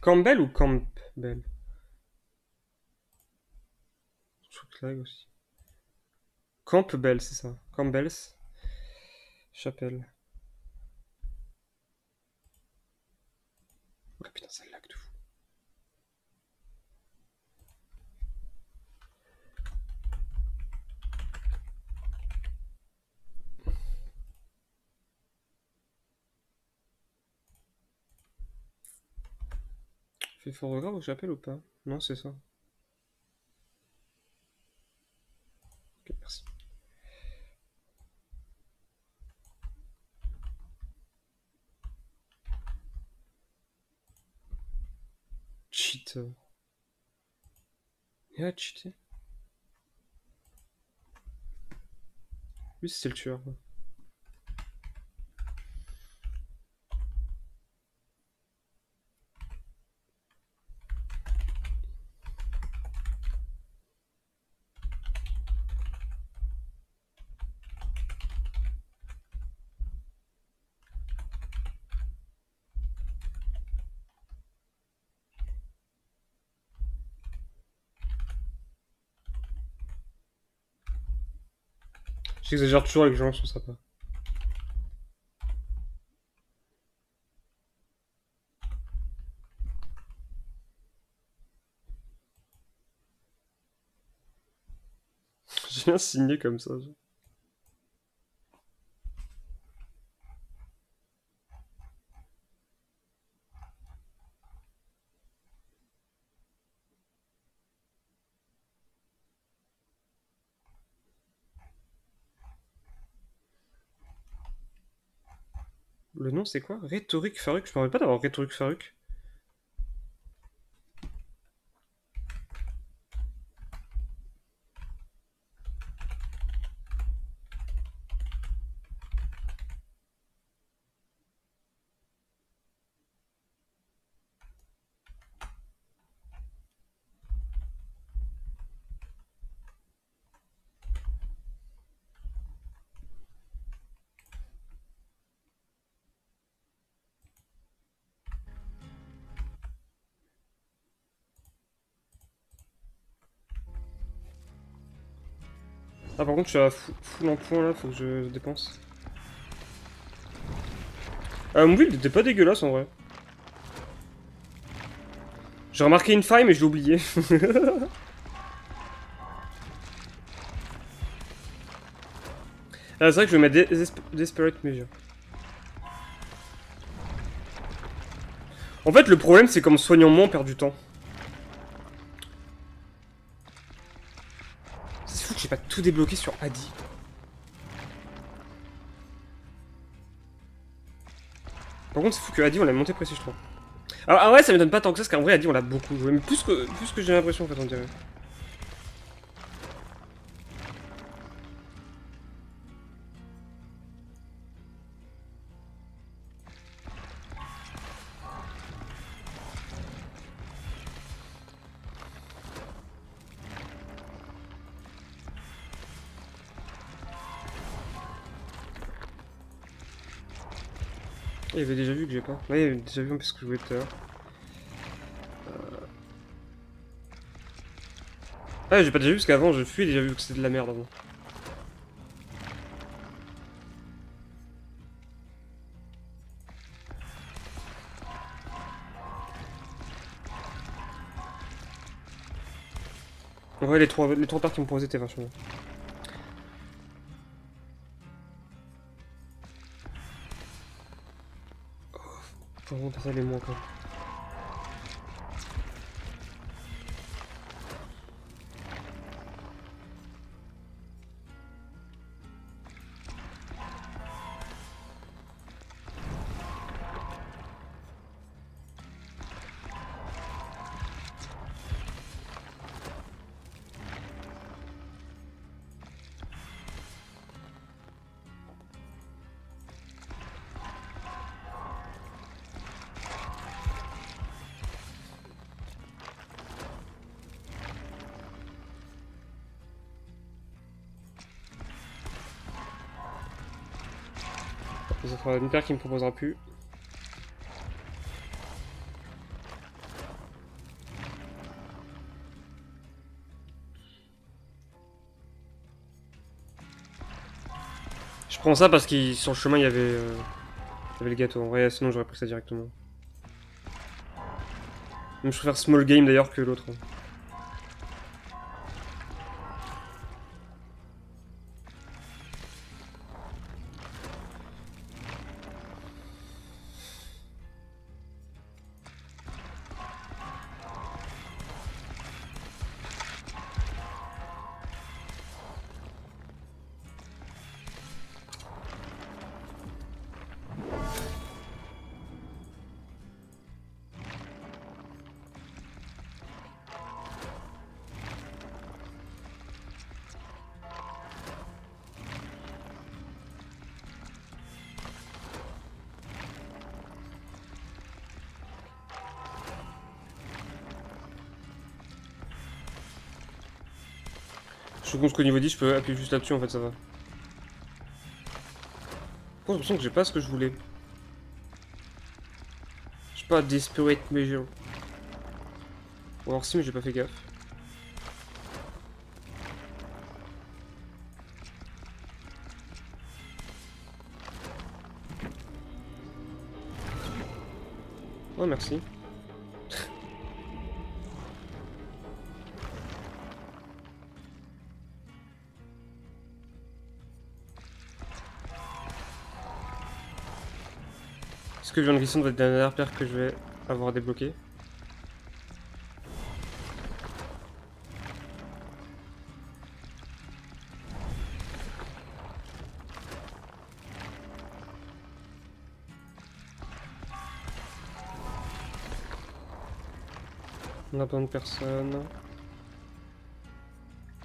Campbell ou Campbell? Je. Campbell, c'est ça. Campbell's. Chapelle. Oh putain, ça lag de fou. Fait photographe ou chapelle ou pas? Non, c'est ça. Ok, merci. Cheat. Il a cheaté. Lui, J'exagère toujours les gens sont sympas. J'ai bien signé comme ça. Nom c'est quoi? Rhétorique Faruq Je me rappelle pas d'avoir Rhétorique Faruq. Contre je suis à full en point là, faut que je dépense. Ah mon build était pas dégueulasse en vrai. J'ai remarqué une faille mais je l'ai oublié. Ah, c'est vrai que je vais mettre Des- Desperate Measure. En fait, le problème, c'est qu'en soignant moins, on perd du temps. Tout débloqué sur Adi. Par contre, c'est fou que Adi, on l'a monté précis, je trouve. Alors, ah ouais, ça m'étonne pas tant que ça, parce qu'en vrai, Adi, on l'a beaucoup joué. Mais plus que, plus que j'ai l'impression, en fait, on dirait. Il y avait déjà vu que j'ai pas. Ouais, il y avait déjà vu un peu ce que je voulais tout à l'heure. Ah, j'ai pas déjà vu parce qu'avant je fuis déjà vu que c'était de la merde avant. Vrai, les trois, les trois parts qui me proposaient étaient vachement bien. Passer les même. Ça sera une paire qui me proposera plus. Je prends ça parce qu'il sur le chemin il y avait, euh, il y avait le gâteau. En vrai, sinon j'aurais pris ça directement. Même je préfère small game d'ailleurs que l'autre. Pense qu'au niveau 10, je peux appuyer juste là-dessus, en fait, ça va. J'ai l'impression que j'ai pas ce que je voulais Je sais pas, Desperate Measure. Ou alors si, mais j'ai pas fait gaffe. Que Viande Glissante va être la dernière paire que je vais avoir débloqué On a plein de personnes.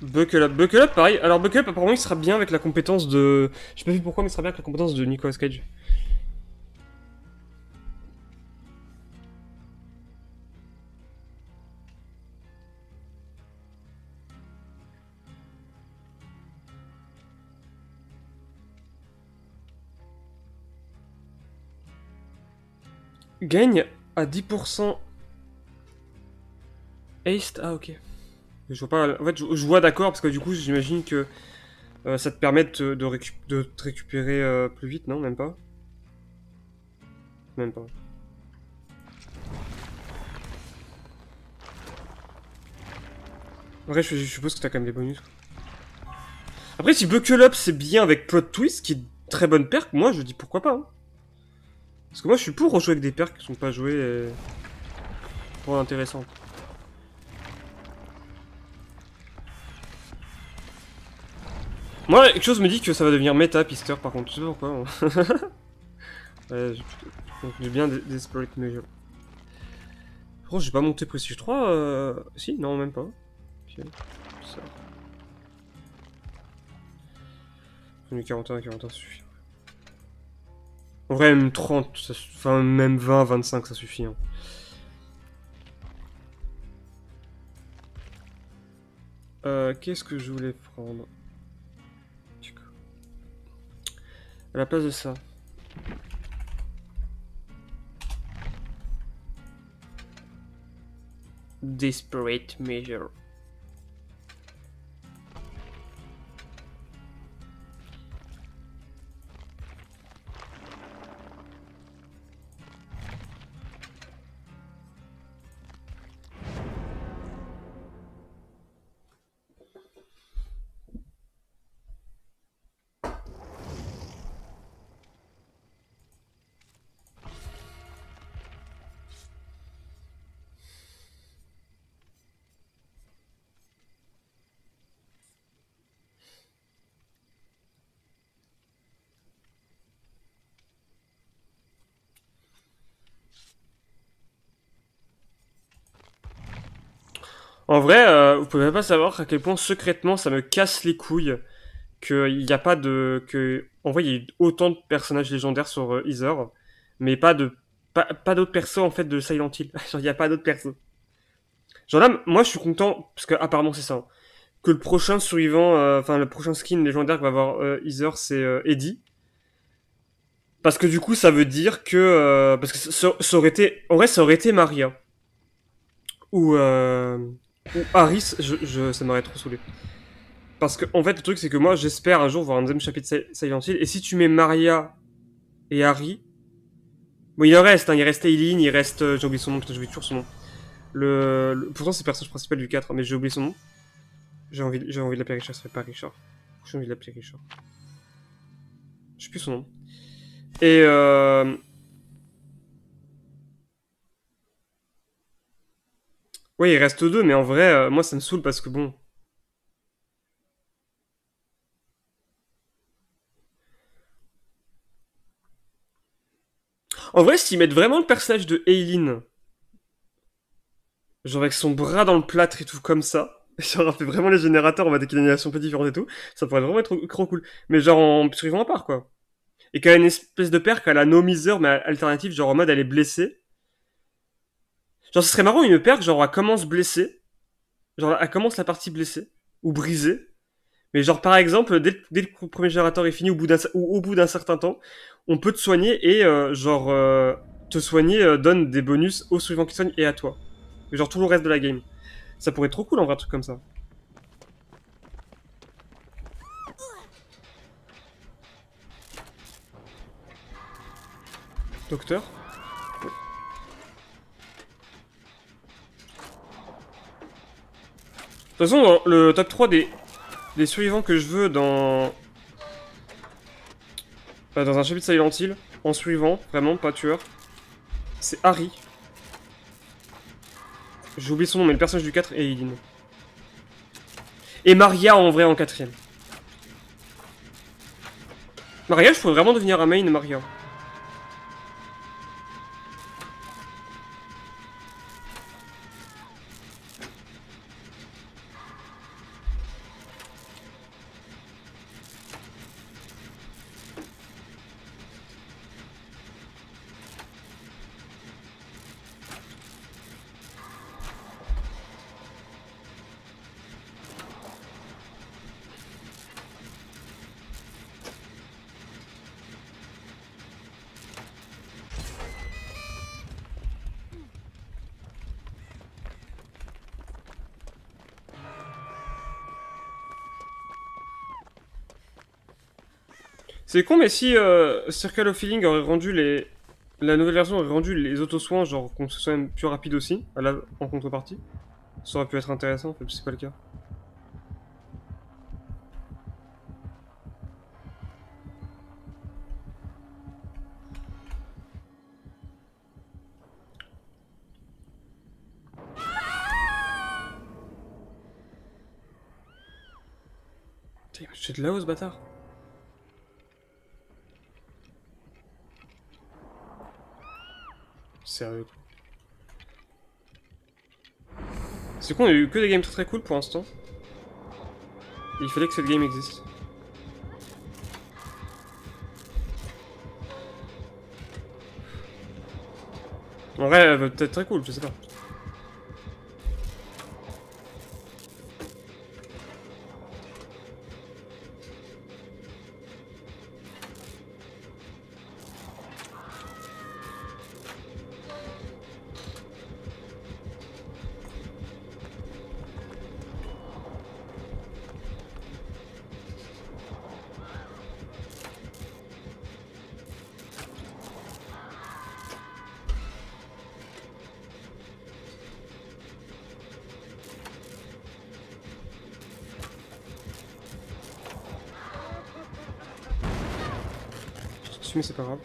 Buckle up. Buckle up, pareil. Alors, Buckle up, apparemment, il sera bien avec la compétence de. Je sais pas pourquoi, mais il sera bien avec la compétence de Nicolas Cage. Gagne à 10%. Haste Ah, ok. Je vois pas. En fait, je, vois d'accord parce que du coup, j'imagine que euh, ça te permet de, de, de te récupérer euh, plus vite, non? Même pas? Même pas. Après, je, suppose que t'as quand même des bonus. Après, si Buckle Up c'est bien avec Plot Twist, qui est très bonne perque, moi je dis pourquoi pas. Hein. Parce que moi je suis pour rejouer avec des perks qui sont pas joués et... pour intéressant. Moi, quelque chose me dit que ça va devenir méta Pister par contre, je sais pas pourquoi. Hein. ouais, j'ai bien des, des Spirit Measure. Oh, j'ai pas monté Prestige 3 euh... Si, non, même pas. Ok, ça. 41, 41 suffit. En vrai, même 30, ça, enfin même 20, 25, ça suffit. Hein. Euh, Qu'est-ce que je voulais prendre? À la place de ça. Desperate measure. En vrai, euh, vous pouvez pas savoir à quel point secrètement ça me casse les couilles qu'il n'y a pas de. Que... En vrai, il y a eu autant de personnages légendaires sur euh, mais pas de. Pas, d'autres persos en fait de Silent Hill. Genre, il n'y a pas d'autres persos. Genre là, moi je suis content, parce que apparemment c'est ça, hein, que le prochain survivant, euh, enfin le prochain skin légendaire que va avoir euh, Ether, c'est euh, Eddie. Parce que du coup, ça veut dire que. parce que ça, ça, aurait été. En vrai, ça aurait été Maria. Ou. Ou Harris, je, ça m'aurait trop saoulé. Parce que, en fait, le truc, c'est que moi, j'espère un jour voir un deuxième chapitre Silent Hill. Et si tu mets Maria et Harry. Bon, il en reste, hein, il reste Eileen, il reste. euh, j'ai oublié son nom, putain, j'oublie toujours son nom. Le, pourtant, c'est le personnage principal du 4, mais j'ai oublié son nom. J'ai envie, j'ai envie de l'appeler Richard, ça fait pas Richard. J'ai envie de l'appeler Richard. Je sais plus son nom. Et euh... Ouais, il reste deux, mais en vrai, euh, moi, ça me saoule parce que bon. En vrai, s'ils mettent vraiment le personnage de Eileen, genre avec son bras dans le plâtre et tout comme ça, genre on fait vraiment les générateurs, on va des animations un peu différentes et tout, ça pourrait vraiment être trop, cool. Mais genre en survivant à part, quoi. Et qu'elle a une espèce de père qu'elle a no miser, mais alternative, genre en mode elle est blessée. Genre ce serait marrant une paire, genre elle commence blessée, genre elle commence la partie blessée, ou brisée, mais genre par exemple, dès, dès que le premier générateur est fini, au bout d'un ou au bout d'un certain temps, on peut te soigner et euh, genre euh, te soigner euh, donne des bonus aux suivants qui soignent et à toi. Mais genre tout le reste de la game. Ça pourrait être trop cool en vrai un truc comme ça. Docteur? Toute façon, dans le top 3 des, des survivants que je veux dans... euh, dans un chapitre Silent Hill, en suivant, vraiment, pas tueur, c'est Harry. J'ai oublié son nom, mais le personnage du 4 est Eileen. Et Maria en vrai en quatrième. Maria, je pourrais vraiment devenir un main Maria. C'est con, mais si euh, Circle of Healing aurait rendu les. La nouvelle version aurait rendu les auto-soins, genre qu'on se soit même plus rapide aussi, en contrepartie, ça aurait pu être intéressant, fait, c'est pas le cas. Putain, de là-haut ce bâtard. Sérieux. C'est con, on a eu que des games très très cool pour l'instant. Il fallait que cette game existe. En vrai, elle va peut-être très cool, je sais pas. C'est pas grave.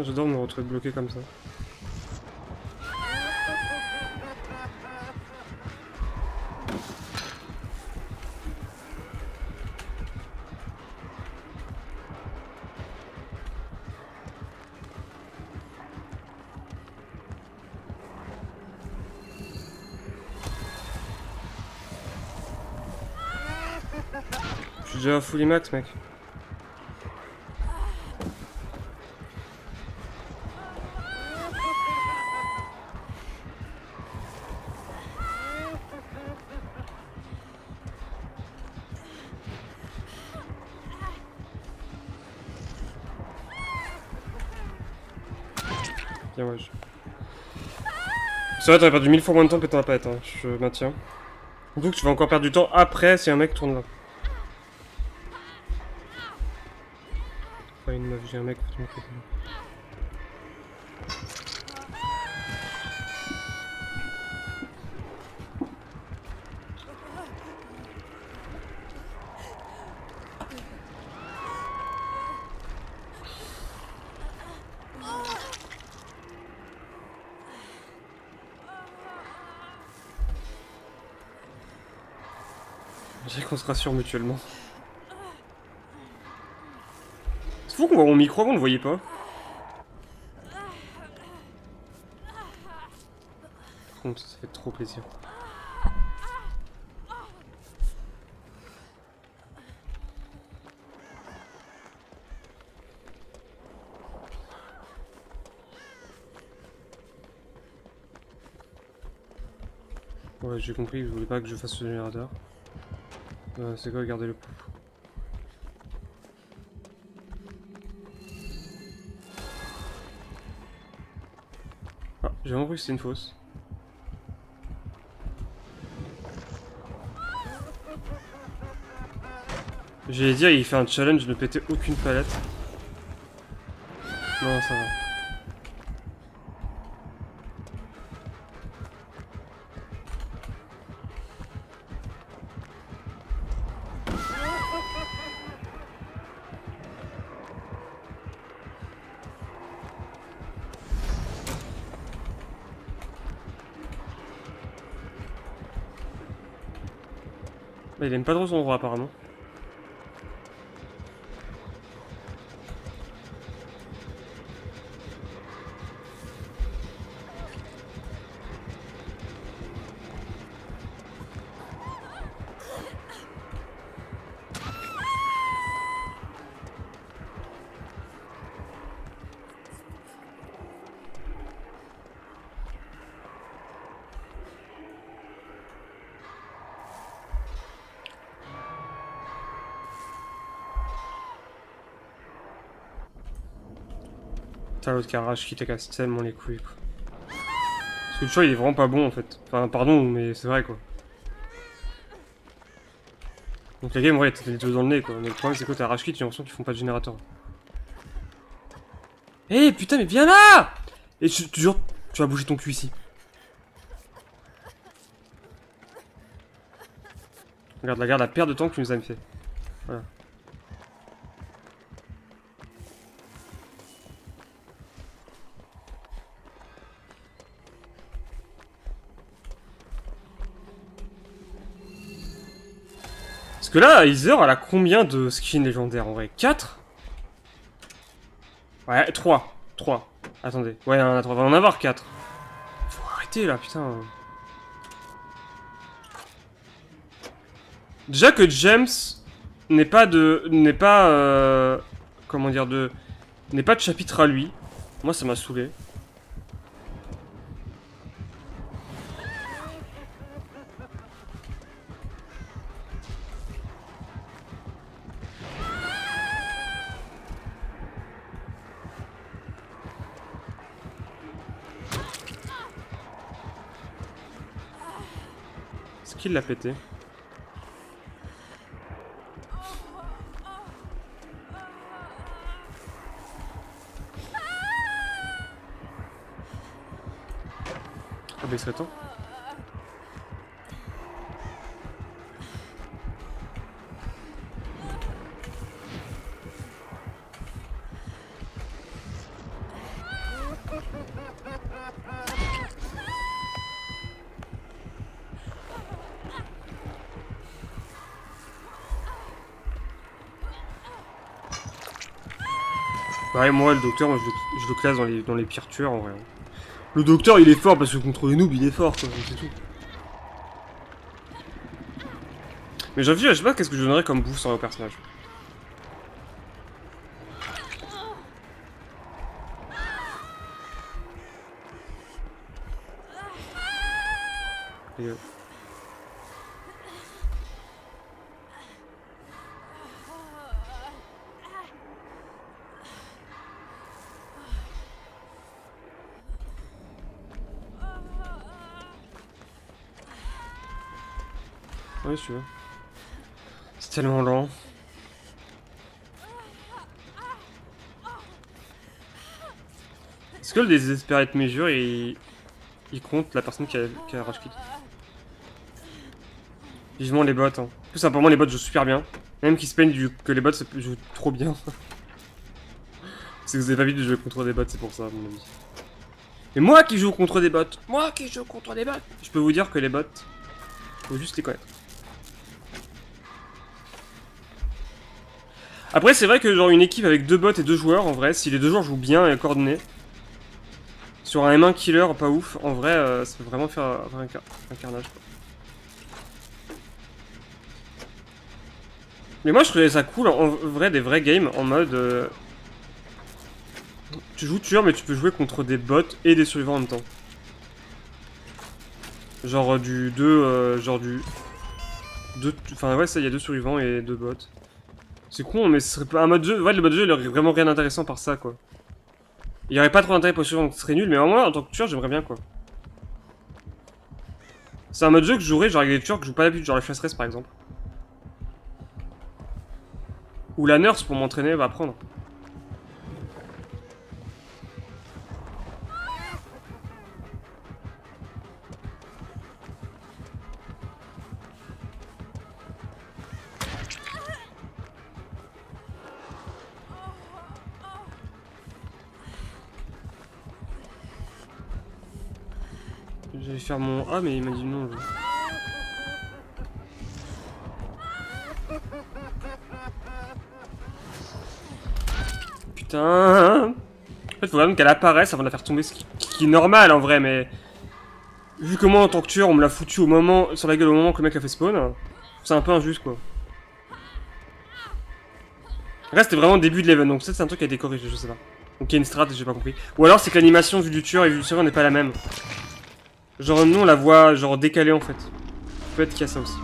J'adore me retrouver bloqué comme ça. Je suis déjà à full max mec. C'est vrai, t'aurais perdu mille fois moins de temps que t'en as pas été, hein. je maintiens. Que tu vas encore perdre du temps après si un mec tourne là. Une meuf, j'ai un mec, qu'on se rassure mutuellement. C'est fou qu'on voit mon micro avant, on le voyait pas. Par contre, ça fait trop plaisir. Ouais, j'ai compris, vous voulez pas que je fasse ce générateur. Euh, c'est quoi garder le pouls Ah, j'ai compris que c'était une fausse. J'allais dire, il fait un challenge de ne péter aucune palette. Non, ça va. Bah, il aime pas trop son endroit apparemment. Putain, l'autre qui arrache, qui te casse tellement les couilles, quoi. Parce que le choix, il est vraiment pas bon, en fait. Enfin, pardon, mais c'est vrai, quoi. Donc la game, ouais, t'as les deux dans le nez, quoi. Mais le problème, c'est que t'as arrache kit, j'ai l'impression qu'ils font pas de générateur. Eh, putain, mais viens là Et tu, tu, tu vas bouger ton cul ici. Regarde, regarde la perte de temps que tu nous as fait. Que là, Heather, elle a combien de skins légendaires en vrai? 4 Ouais, 3. 3. Attendez. Ouais, on, a trois. on va en avoir 4. Faut arrêter là, putain. Déjà que James n'est pas de. n'est pas. Euh, comment dire de. n'est pas de chapitre à lui. Moi, ça m'a saoulé. L'a pété Ah bah temps. Ouais, moi, le docteur, je, le- je le classe dans les, dans les pires tueurs en vrai. Le docteur, il est fort parce que contre les noobs, il est fort, quoi, c'est tout. Mais j'avoue, je sais pas qu'est-ce que je donnerais comme boost au personnage. C'est tellement lent. Est-ce que le désespéré mesure, il... compte la personne qui a, qui a Vivement les bots. Hein. Tout simplement, les bots jouent super bien. Même qu'ils se plaignent du... que les bots jouent trop bien. c'est que vous avez pas vu de jouer contre des bots, c'est pour ça, à mon avis. Mais moi qui joue contre des bots Moi qui joue contre des bots Je peux vous dire que les bots, faut juste les connaître. Après, c'est vrai que genre une équipe avec deux bots et deux joueurs, en vrai, si les deux joueurs jouent bien et coordonnés, sur un M1 killer pas ouf, en vrai, euh, ça peut vraiment faire un, carnage. Quoi. Mais moi, je trouvais ça cool, en vrai, des vrais games, en mode... Euh, tu joues tueur, mais tu peux jouer contre des bots et des survivants en même temps. Genre du 2, euh, genre du... Deux, enfin ouais, ça, il y a deux survivants et deux bots. C'est con, mais ce serait pas un mode jeu. Ouais, le mode jeu, il aurait vraiment rien d'intéressant par ça, quoi. Il y aurait pas trop d'intérêt pour suivant, ce serait nul, mais au moins, en tant que tueur, j'aimerais bien, quoi. C'est un mode jeu que je genre avec des tueurs que je joue pas d'habitude, genre la chasse par exemple. Ou la nurse pour m'entraîner va apprendre. J'allais faire mon A, mais il m'a dit non. Putain. En fait, faut même qu'elle apparaisse avant de la faire tomber, ce qui, est normal en vrai, mais... Vu que moi, en tant que tueur, on me l'a foutu au moment, sur la gueule au moment que le mec a fait spawn, c'est un peu injuste, quoi. Là, c'était vraiment le début de l'event, donc peut-être c'est un truc qui a été corrigé, je sais pas. Donc il y a une strat, j'ai pas compris. Ou alors c'est que l'animation vue du tueur et vue du serveur n'est pas la même. Genre, nous, on la voit, genre, décalée, en fait. Peut-être qu'il y a ça aussi.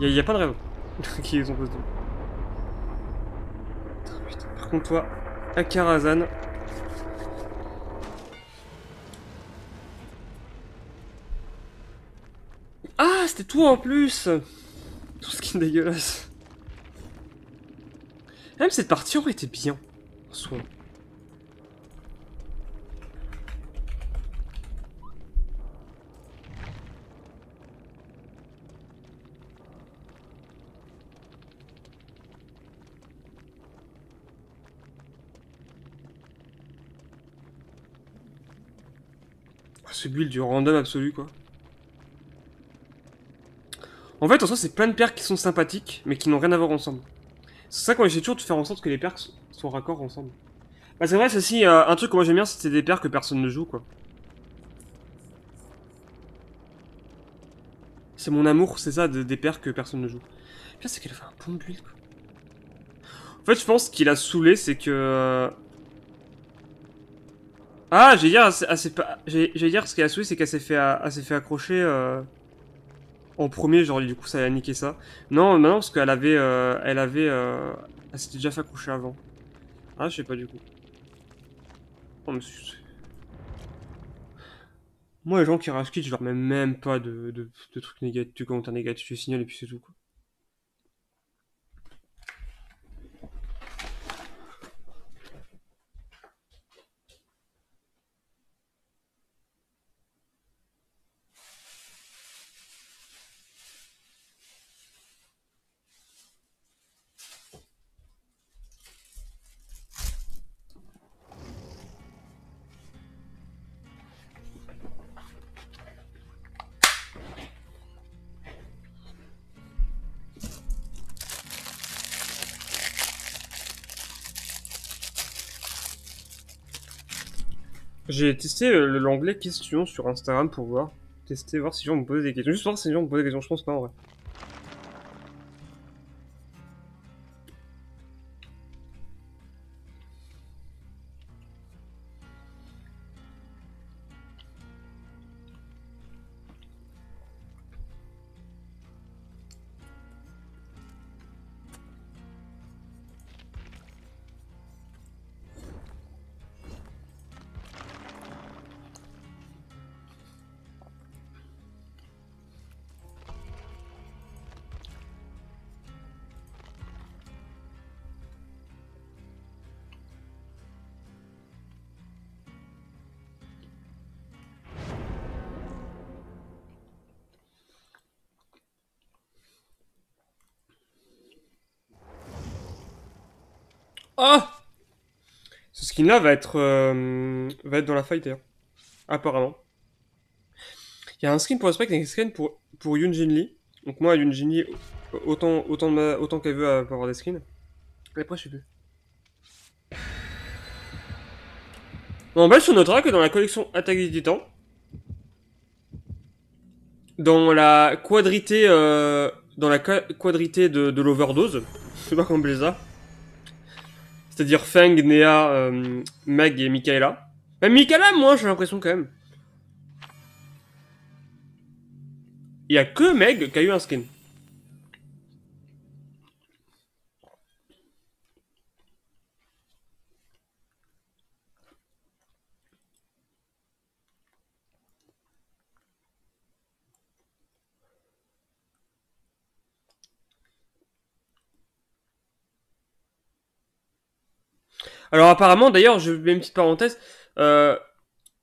Il y, a pas de raison qui ont posé. Par contre, toi, Akarazan. Ah, c'était toi en plus Tout ce qui est dégueulasse. Même cette partie aurait été bien. En soi. Ce build du random absolu, quoi. En fait, en soi, c'est plein de perks qui sont sympathiques, mais qui n'ont rien à voir ensemble. C'est ça qu'on essaie toujours de faire en sorte que les perks soient raccords ensemble. Bah c'est vrai, aussi euh, un truc que moi j'aime bien, c'est des perks que personne ne joue, quoi. C'est mon amour, c'est ça, des perks que personne ne joue. Putain, c'est qu'elle a fait un bon build, quoi. En fait, je pense qu'il a saoulé, c'est que... Ah, j'ai dire, assez pas. J'ai dire ce qu'elle a souhaité, c'est qu'elle s'est fait, s'est fait accrocher euh, en premier, genre du coup ça a niqué ça. Non, maintenant parce qu'elle avait, euh, elle avait, euh, elle s'était déjà fait accrocher avant. Ah, je sais pas du coup. Oh, mais Moi, les gens qui rage je leur mets même pas de, de, de trucs négatifs, de commentaires négatifs, je signale et puis c'est tout quoi. J'ai testé euh, l'onglet questions sur Instagram pour voir. Tester, voir si les gens me posaient des questions. Juste voir si les gens me posaient des questions, je pense pas en vrai. Ah Ce skin-là va être euh, va être dans la fight d'ailleurs. Apparemment. Il y a un skin pour le spec et un skin pour, pour Yoon Jin Lee. Donc moi, Yoon Jin Lee, autant, autant, ma- autant qu'elle veut pour avoir des skins. Et après, je sais plus. En bas, on notera que dans la collection Attaque des Titans, dans la quadrité, euh, dans la qua- quadrité de, de l'overdose, je sais pas comment on ça, c'est-à-dire Feng, Nea, euh, Meg et Michaela. Même Michaela, moi, j'ai l'impression quand même. Il y a que Meg qui a eu un skin. Alors apparemment, d'ailleurs, je mets une petite parenthèse, euh,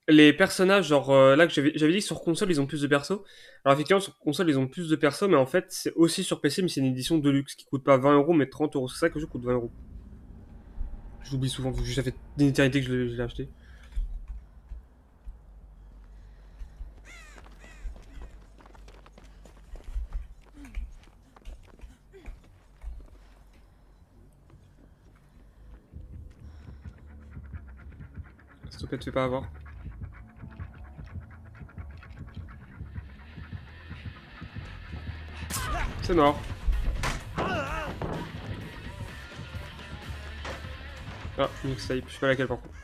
les personnages, genre euh, là que j'avais dit que sur console ils ont plus de persos. Alors effectivement sur console ils ont plus de persos, mais en fait c'est aussi sur PC, mais c'est une édition de luxe qui coûte pas 20 euros mais 30 euros. C'est ça que jeu coûte 20 euros. Je l'oublie souvent, ça fait une éternité que je je l'ai acheté. Plaît, te fais pas avoir. C'est mort. Ah, mixtape, je sais pas laquelle par contre.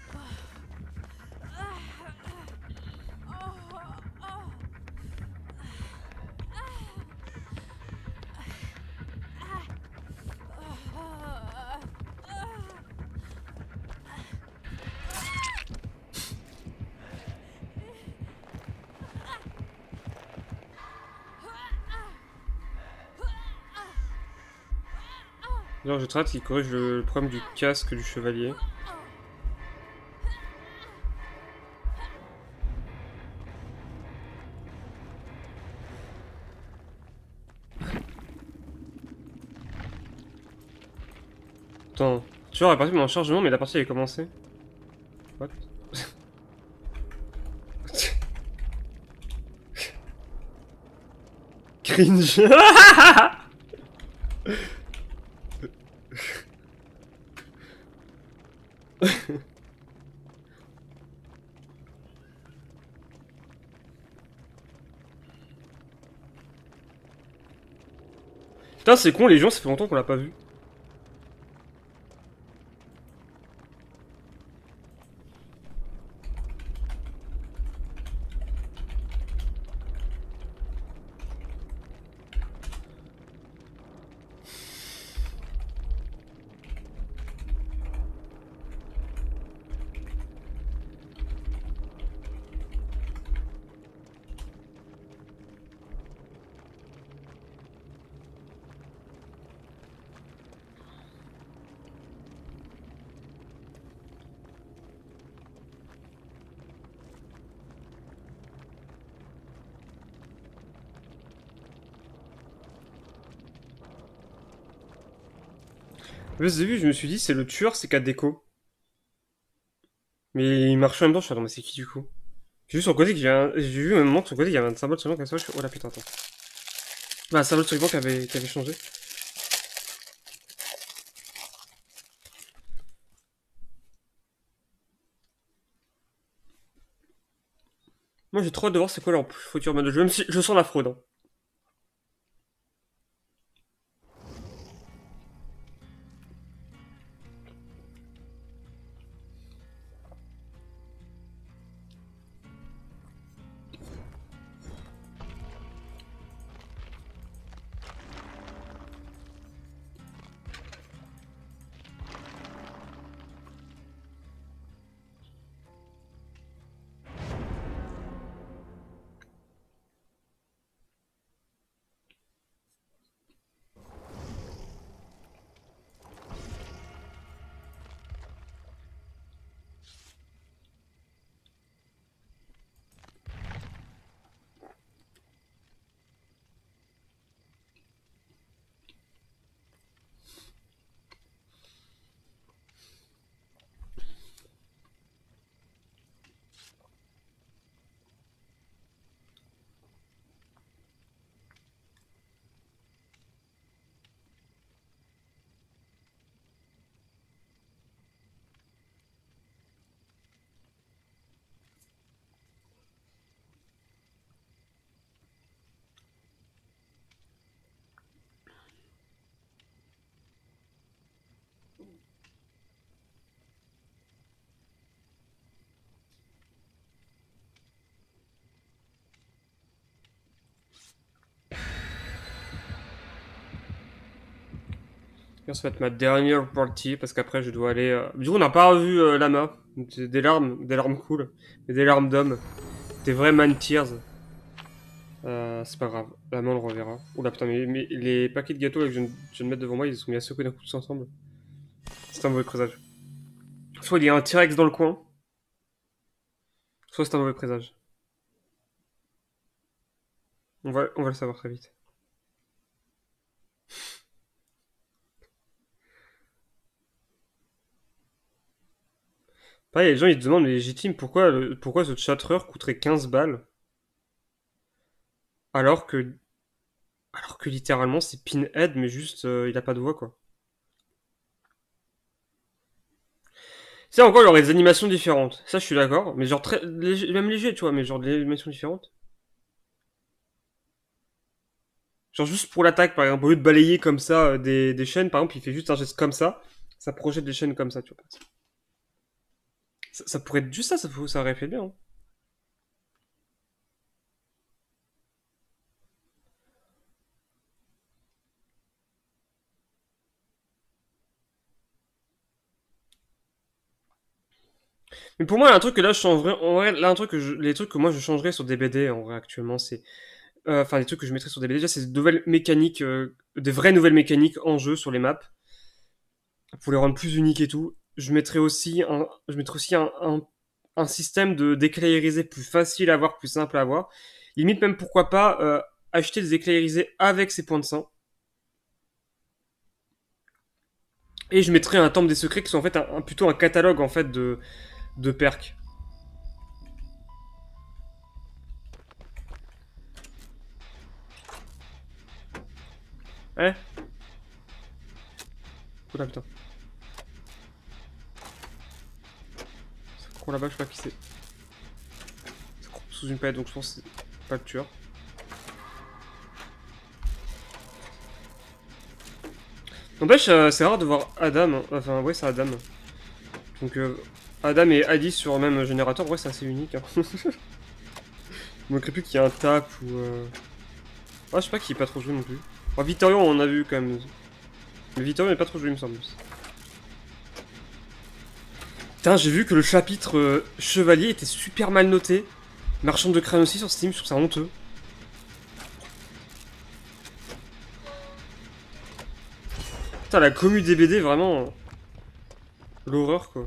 Je traite qui corrige le, problème du casque du chevalier. Attends, tu vois, la partie de mon chargement, mais la partie avait commencé. What? Cringe Putain, c'est con, les gens, ça fait longtemps qu'on l'a pas vu. Au début, je me suis dit, c'est le tueur, c'est Kadeko. Mais il marche en même temps, je suis attends, mais c'est qui du coup? J'ai vu le côté a un... J'ai vu un moment sur le côté, il y avait un symbole sur le banc comme ça, je fais, oh la putain, attends. Bah, un symbole sur le banc qui avait, qui avait changé. Moi, j'ai trop hâte de voir c'est quoi leur futur mode de jeu, même si je sens la fraude. hein. Ça va être ma dernière partie parce qu'après je dois aller. euh, Du coup, on n'a pas revu euh, Lama. Des larmes, des larmes cool. Et des larmes d'homme. Des vrais man tears. Euh, c'est pas grave. Lama, on le reverra. Oula putain, mais, mais les paquets de gâteaux que je viens de mettre devant moi, ils sont mis à secouer d'un coup tous ensemble. C'est un mauvais présage. Soit il y a un T-Rex dans le coin. Soit c'est un mauvais présage. On va, on va le savoir très vite. Pareil, les gens ils demandent, légitime, pourquoi, pourquoi ce chattereur coûterait 15 balles? Alors que, alors que littéralement c'est Pinhead, mais juste euh, il a pas de voix quoi. C'est encore, il y aurait des animations différentes. Ça, je suis d'accord, mais genre très, même léger, tu vois, mais genre des animations différentes. Genre juste pour l'attaque, par exemple, au lieu de balayer comme ça euh, des, des chaînes, par exemple, il fait juste un geste comme ça, ça projette des chaînes comme ça, tu vois. Ça, pourrait être juste ça, ça, aurait fait bien. hein. Mais pour moi, un truc que là, je changerais. En vrai, là, un truc que les trucs que moi je changerais sur des BD, en vrai, actuellement, c'est. euh, Enfin, les trucs que je mettrais sur des BD, déjà, c'est de nouvelles mécaniques, euh, des vraies nouvelles mécaniques en jeu sur les maps, pour les rendre plus uniques et tout. Je mettrais aussi un, je aussi un, un, système de d'éclairisés plus facile à voir, plus simple à voir. Limite, même pourquoi pas euh, acheter des éclairisés avec ses points de sang. Et je mettrais un temple des secrets qui sont en fait un, plutôt un catalogue en fait de, de perks. Ouais. Oula putain. Là-bas, je sais pas qui c'est. Sous une palette donc je pense que c'est pas le tueur. N'empêche, euh, c'est rare de voir Adam. hein. Enfin, ouais, c'est Adam. Donc, euh, Adam et Alice sur le même générateur, ouais, c'est assez unique. Hein. Il manquerait plus qu'il y ait un tap ou. Euh... Ah, je sais pas qui est pas trop joué non plus. Oh, Vittorio, on a vu quand même. Mais Vittorio n'est pas trop joué, il me semble. Putain, j'ai vu que le chapitre euh, Chevalier était super mal noté. Marchand de crâne aussi sur Steam, je trouve ça honteux. Putain, la commu des BD, vraiment. euh, L'horreur, quoi.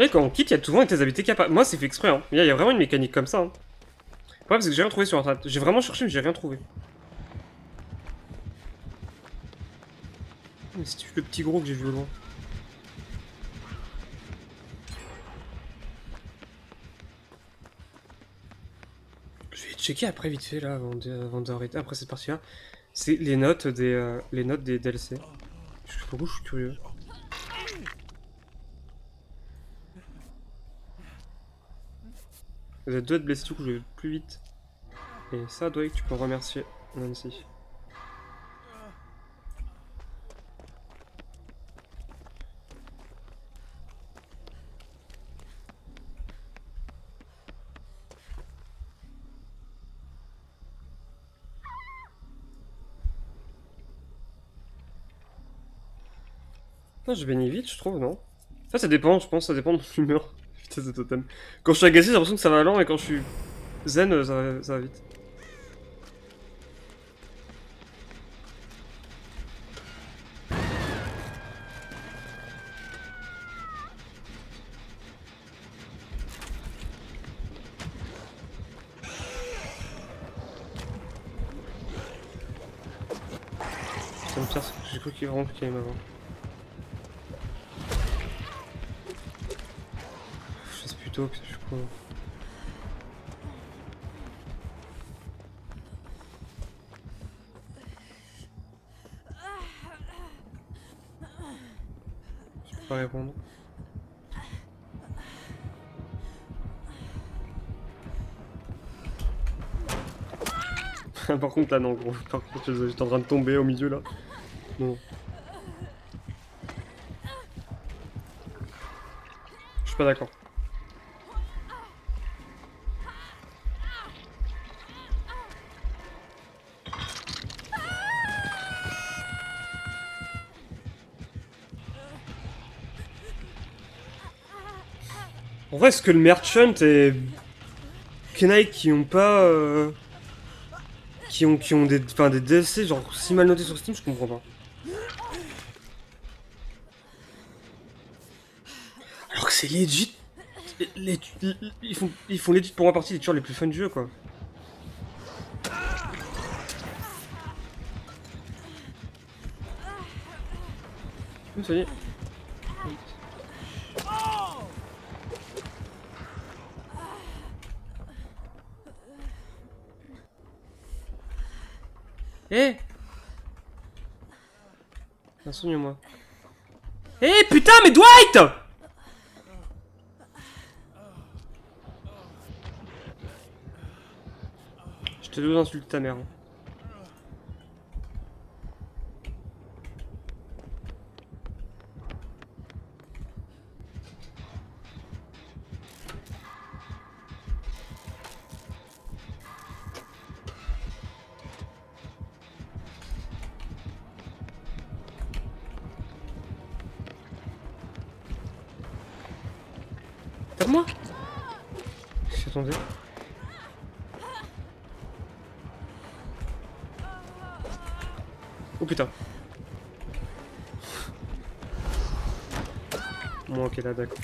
Et quand on quitte, il y a souvent des habiletés capables. Moi, c'est fait exprès, hein. Il y, a- vraiment une mécanique comme ça. Hein. C'est que j'ai rien trouvé sur internet. J'ai vraiment cherché, mais j'ai rien trouvé. Mais c'est le petit gros que j'ai vu au loin. Je vais checker après vite fait là avant d'arrêter après cette partie là. C'est les notes des euh, les notes des DLC. Je je suis curieux. Vous êtes deux être blessés, du coup je vais plus vite. Et ça, Drake, tu peux remercier Nancy. Ah, je bénis vite, je trouve, non? Ça, ça dépend, je pense, ça dépend de l'humeur. Totem. Quand je suis agacé, j'ai l'impression que ça va lent, et quand je suis zen, euh, ça va, vite. Ça me pire, que j'ai cru qu'il rentre avait vraiment qu'il avant. Je con. Je peux pas répondre. Par contre là non gros, par contre j'étais en train de tomber au milieu là. Non. Je suis pas d'accord. En vrai, est-ce que le Merchant et Kenai qui ont pas... euh, qui ont, qui ont des, enfin, des DLC genre si mal notés sur Steam, je comprends pas. Alors que c'est legit. ils, font, ils font legit pour moi partie des tueurs les plus fun du jeu quoi. Tu peux me soigner Eh Tiens, soigne-moi. Eh putain, mais Dwight Je te deux insulte ta mère. hein. Ok là d'accord.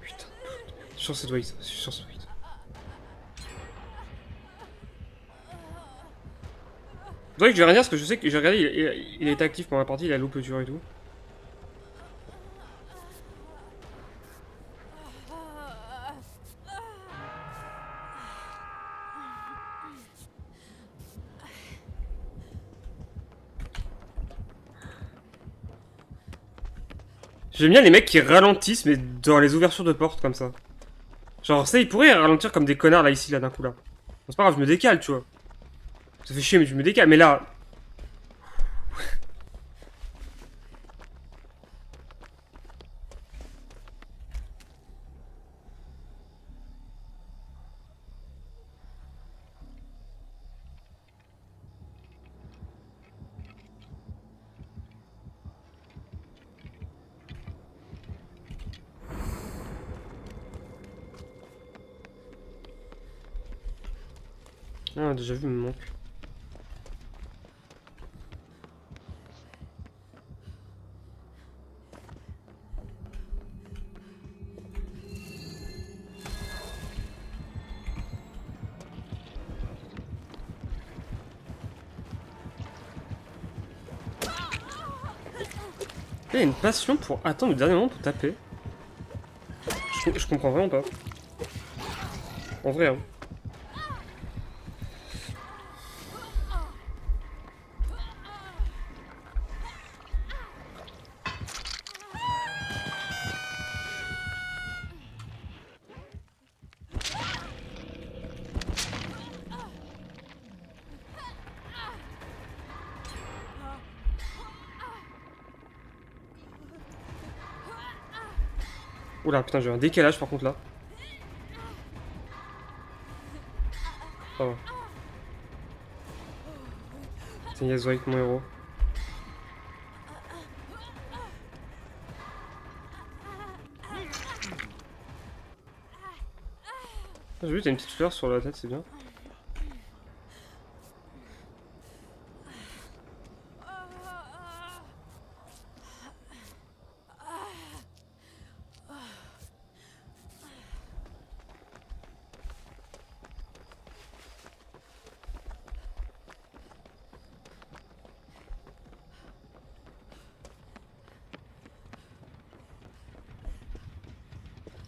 Putain. Je suis sûr que c'est Dwight. Je suis que c'est Dwight. Dwight, je vais rien dire parce que je sais que j'ai regardé, il, il, il était actif pendant la partie, il a loupé le tueur et tout. J'aime bien les mecs qui ralentissent, mais dans les ouvertures de portes comme ça. Genre, ça, ils pourraient ralentir comme des connards là, ici, là, d'un coup, là. C'est pas grave, je me décale, tu vois. Ça fait chier, mais je me décale. Mais là. Ah, vu, me manque. Il y a une passion pour attendre le dernier moment pour taper. Je, je comprends vraiment pas. En vrai, hein. Oula, putain, j'ai un décalage par contre là. Va. C'est Yes White, mon héros. Ah, J'ai vu, t'as une petite fleur sur la tête, c'est bien.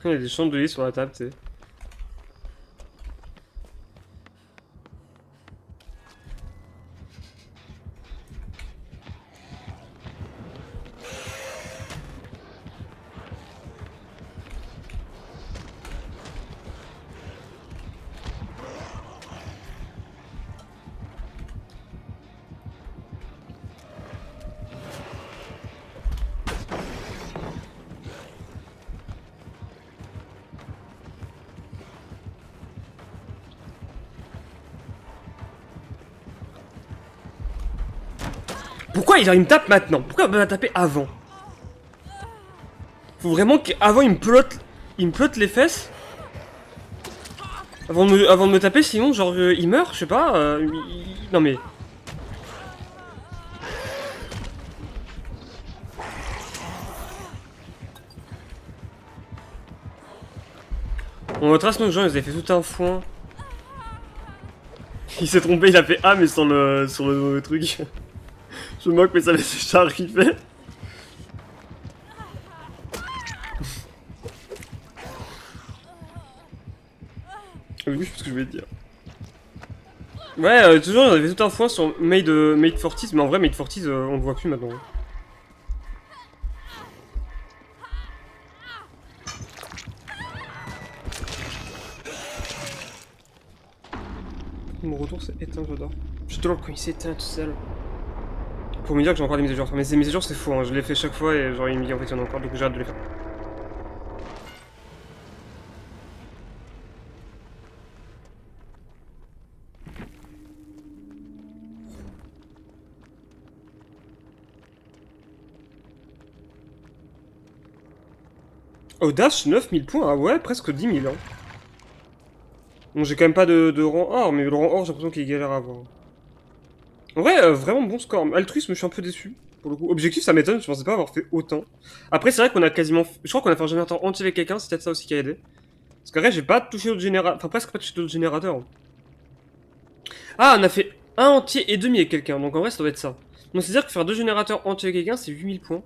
Il y a des chandeliers sur la table, tu sais. Pourquoi il, me tape maintenant Pourquoi il m'a tapé avant Faut vraiment qu'avant il me pelote, il me pelote les fesses avant de, me, taper, sinon genre euh, il meurt, je sais pas. euh, non mais. On retrace nos gens, ils avaient fait tout un foin. Il s'est trompé, il a fait A mais sur le, sur le truc. Je me moque mais ça laisse arriver. Oui, je sais ce que je voulais te dire. Ouais, euh, toujours, on avait tout un foin sur Made, euh, Made Fortis, mais en vrai, Made Fortis, euh, on le voit plus maintenant. Mon retour s'est éteint, j'adore. J'adore quand il s'éteint tout seul. Pour me dire que j'ai encore des mises à jour. Mais ces mises à jour, c'est faux, hein. je les fais chaque fois et genre il me dit en fait il y en a encore, donc j'ai hâte de les faire. Audace, 9000 points, ah ouais, presque 10 000. Hein. Bon, j'ai quand même pas de, rang or, mais le rang or, j'ai l'impression qu'il galère à avoir. En vrai, euh, vraiment bon score. Altruisme, je suis un peu déçu. Pour le coup, objectif, ça m'étonne, je pensais pas avoir fait autant. Après, c'est vrai qu'on a quasiment. Je crois qu'on a fait un générateur entier avec quelqu'un, c'est peut-être ça aussi qui a aidé. Parce qu'en vrai, j'ai pas touché d'autres générateurs. Enfin, presque pas touché d'autres générateurs. Ah, on a fait un entier et demi avec quelqu'un, donc en vrai, ça doit être ça. Donc, c'est-à-dire que faire deux générateurs entiers avec quelqu'un, c'est 8000 points.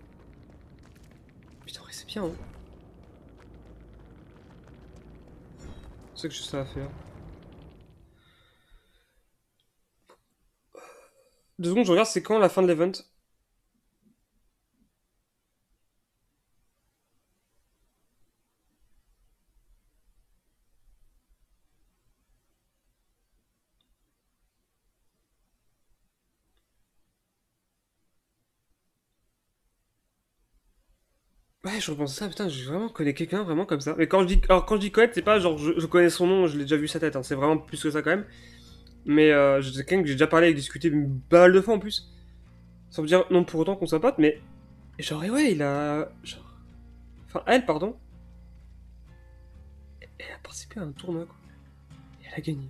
Putain, ouais, c'est bien, hein. C'est que j'ai ça à faire. Deux secondes, je regarde, c'est quand la fin de l'event? Ouais, je repense à ça, putain, j'ai vraiment connu quelqu'un vraiment comme ça. Mais quand je dis, alors quand je dis connaître, c'est pas genre je, je connais son nom, je l'ai déjà vu sa tête, hein, c'est vraiment plus que ça quand même. Mais euh, c'est quelqu'un que j'ai déjà parlé avec, discuté une balle de fois en plus. Sans me dire non pour autant qu'on soit potes, mais genre et ouais, il a, genre, enfin elle pardon, elle a participé à un tournoi quoi, et elle a gagné.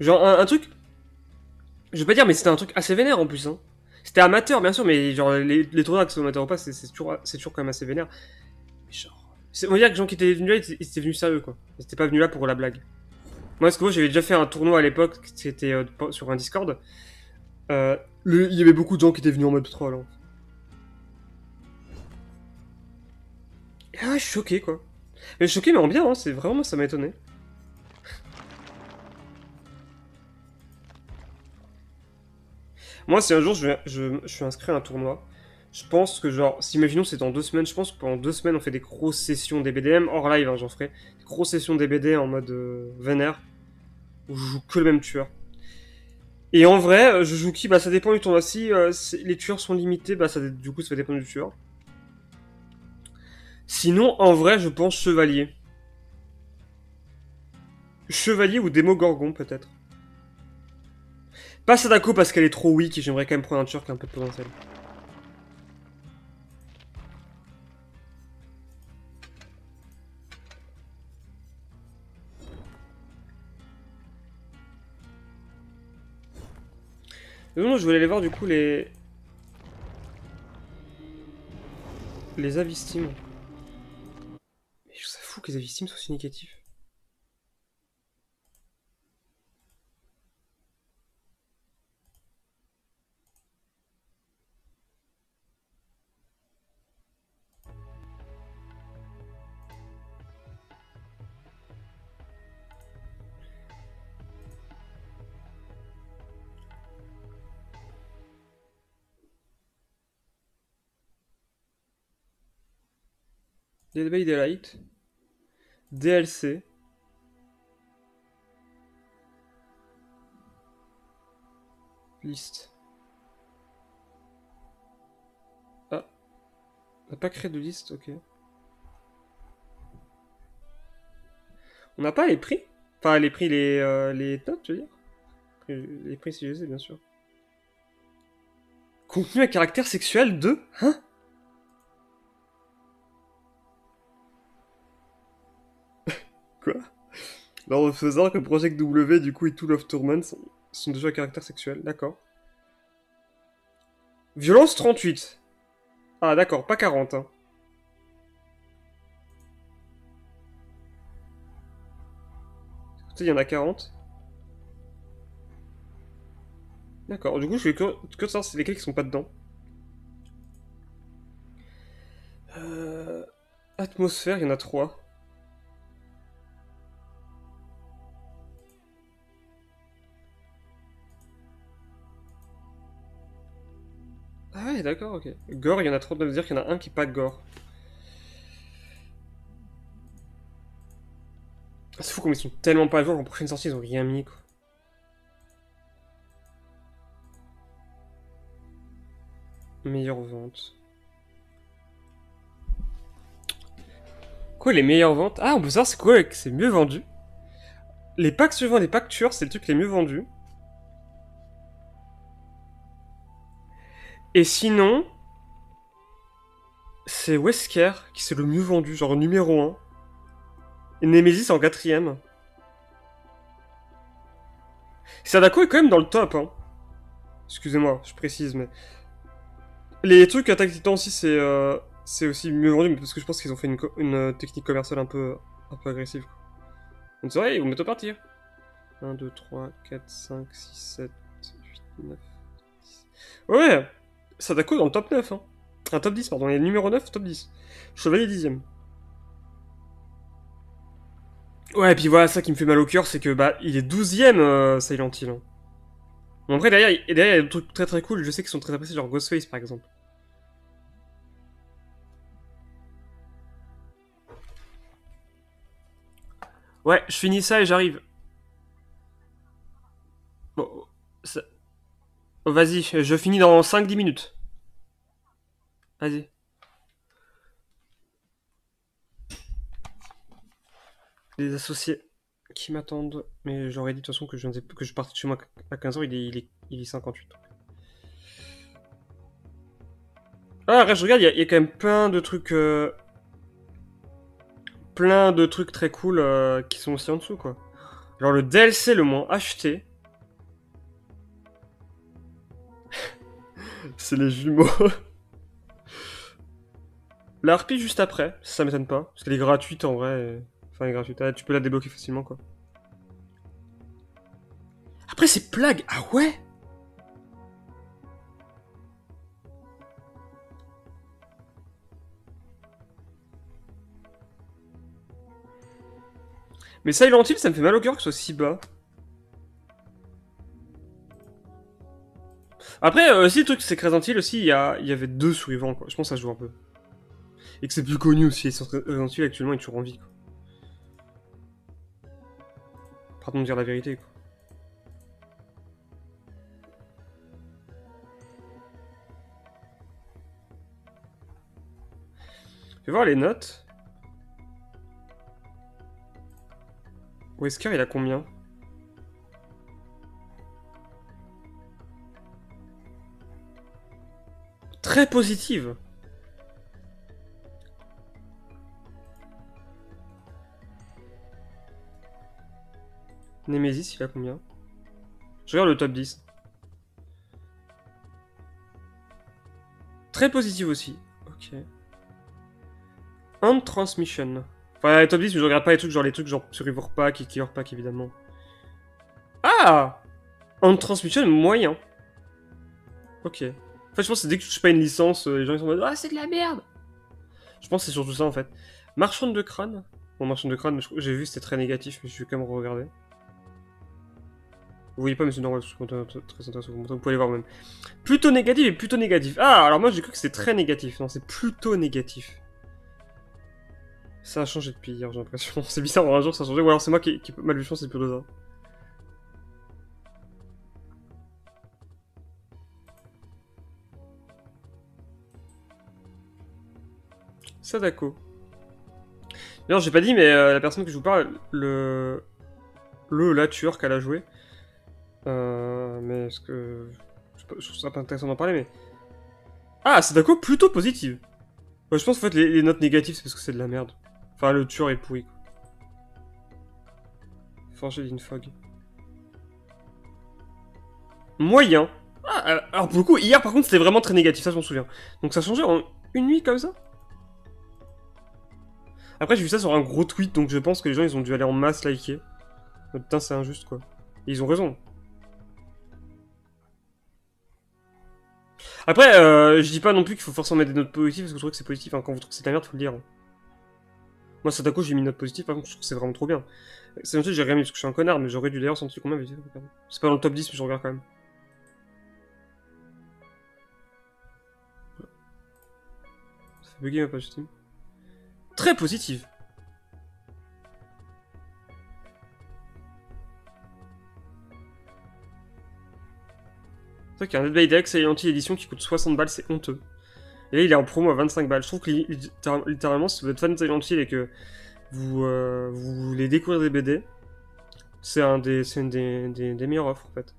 Genre un, truc, je vais pas dire, mais c'était un truc assez vénère en plus hein. C'était amateur, bien sûr, mais genre les, tournois qui sont amateurs ou pas, c'est toujours, toujours quand même assez vénère. Mais genre. On va dire que les gens qui étaient venus là, ils étaient venus sérieux, quoi. Ils étaient pas venus là pour la blague. Moi, parce que j'avais déjà fait un tournoi à l'époque, c'était euh, sur un Discord. Euh, le- Il y avait beaucoup de gens qui étaient venus en mode troll. Hein. Ah, je suis choqué, quoi. Mais choqué, mais en bien, hein, c'est vraiment, ça m'a étonné. Moi, si un jour je, vais- je, je suis inscrit à un tournoi, je pense que, genre, si imaginons c'est dans deux semaines, je pense que pendant deux semaines on fait des grosses sessions des hors live, hein, j'en ferai. Des grosses sessions des en mode euh, vénère, où je joue que le même tueur. Et en vrai, euh, je joue qui? Bah, ça dépend du tournoi. Si euh, les tueurs sont limités, bah, ça, du coup, ça va dépendre du tueur. Sinon, en vrai, je pense chevalier. Chevalier ou démogorgon, peut-être. Pas Sadako parce qu'elle est trop weak et j'aimerais quand même prendre un tueur qui a un peu de potentiel. Mais non, je voulais aller voir du coup les. Les avis Steam. Mais je trouve ça fou que les avis Steam soient aussi Dead by Daylight. DLC. Liste. Ah. On n'a pas créé de liste, ok. On n'a pas les prix? Enfin, les prix, les, euh, les notes, je veux dire? Les prix si je sais, bien sûr. Contenu à caractère sexuel de... Hein? Alors, faisant que Project W, du coup, et Tool of Tournament sont, déjà à caractère sexuel, d'accord. Violence 38. Ah, d'accord, pas 40, hein. il y en a 40. D'accord, du coup, je vais que, que savoir c'est lesquels qui sont pas dedans. Euh, atmosphère, il y en a 3. D'accord, ok. Gore, il y en a 3, ça veut dire qu'il y en a un qui est pas gore. C'est fou comme ils sont tellement pas à jour, en prochaine sortie ils ont rien mis quoi. Meilleure vente. Quoi les meilleures ventes? Ah on peut savoir c'est quoi c'est mieux vendu? Les packs suivants, les packs tueurs, c'est le truc les mieux vendus. Et sinon, c'est Wesker qui c'est le mieux vendu, genre numéro 1. Et Nemesis en quatrième. Sadako est quand même dans le top, hein. Excusez-moi, je précise, mais... Les trucs Attack Titan aussi, c'est euh, c'est aussi mieux vendu, mais parce que je pense qu'ils ont fait une, euh, technique commerciale un peu, un peu agressive. Vrai, ils vont mettre au partir. 1, 2, 3, 4, 5, 6, 7, 8, 9, 10... Ouais Sadako dans le top 9, hein. Un top 10, pardon. Il est numéro 9, top 10. Chevalier 10ème. Ouais, et puis voilà, ça qui me fait mal au cœur, c'est que bah, il est 12ème, euh, Silent Hill. Hein. Bon, après, derrière, il, derrière, il y a des trucs très très cool, je sais qu'ils sont très appréciés, genre Ghostface par exemple. Ouais, je finis ça et j'arrive. Bon, ça... oh, vas-y, je finis dans 5-10 minutes. Vas-y. des associés qui m'attendent. Mais j'aurais dit de toute façon que je, que je partais de chez moi à 15h, il est, il est, il est 58. Ah, je regarde, il y, a quand même plein de trucs... Euh, plein de trucs très cool euh, qui sont aussi en dessous, quoi. Genre le DLC le moins acheté. C'est les jumeaux. La harpie juste après, ça m'étonne pas, parce qu'elle est gratuite en vrai. Enfin, elle est gratuite. Ah, tu peux la débloquer facilement, quoi. Après, c'est plague. Ah ouais Mais Silent Hill, ça me fait mal au cœur que ce soit si bas. Après, euh, aussi, le truc, c'est que aussi, il y, y avait deux survivants, quoi. Je pense que ça joue un peu. Et que c'est plus connu aussi. Resident Evil, actuellement, est toujours en vie, quoi. Pardon de dire la vérité, quoi. Je vais voir les notes. Wesker, il a combien? Très positive Nemesis, il a combien? Je regarde le top 10. Très positif aussi. Ok. Un transmission. Enfin, les top 10, mais je regarde pas les trucs genre les trucs genre Survivor Pack et Killer Pack évidemment. Ah Un transmission moyen. Ok. Fait, je pense que dès que tu touches pas une licence, euh, les gens ils sont en mode Ah, c'est de la merde Je pense que c'est surtout ça en fait. Marchand de crâne. Bon, marchand de crâne, j'ai vu c'était très négatif, mais je vais quand même regarder. Vous voyez pas, mais c'est normal, c'est très intéressant. Vous pouvez aller voir même. Plutôt négatif et plutôt négatif. Ah, alors moi j'ai cru que c'était très négatif. Non, c'est plutôt négatif. Ça a changé depuis hier, j'ai l'impression. C'est bizarre, un jour ça a changé. Ou alors c'est moi qui, qui mal vu c'est plus de ça. Sadako. Non, j'ai pas dit, mais euh, la personne que je vous parle, le. Le la tueur qu'elle a joué. Euh, mais est-ce que. Je, trouve ça pas intéressant d'en parler, mais. Ah, Sadako plutôt positive. je pense en fait les, notes négatives c'est parce que c'est de la merde. Enfin, le tueur est pourri. Forger Fog. Moyen. Ah, alors pour le coup, hier par contre c'était vraiment très négatif, ça je m'en souviens. Donc ça changé en une nuit comme ça? Après, j'ai vu ça sur un gros tweet, donc je pense que les gens, ils ont dû aller en masse liker. putain, c'est injuste, quoi. Et ils ont raison. Après, euh, je dis pas non plus qu'il faut forcément mettre des notes positives, parce que je trouve que c'est positif. Hein. Quand vous trouvez que c'est la merde, faut le dire. Hein. Moi, Sadako, j'ai mis une note positive, par contre, je trouve que c'est vraiment trop bien. C'est j'ai rien mis parce que je suis un connard, mais j'aurais dû d'ailleurs sentir combien, mais c'est pas dans le top 10, mais je regarde quand même. Ça fait bugger ma page Steam très positive. C'est vrai qu'il y a un Dead by Dex et anti-édition qui coûte 60 balles, c'est honteux. Et là, il est en promo à 25 balles. Je trouve que littéralement, si vous êtes fan de Silent Hill et que vous, euh, voulez découvrir des BD, c'est un des, une des, meilleures offres en fait.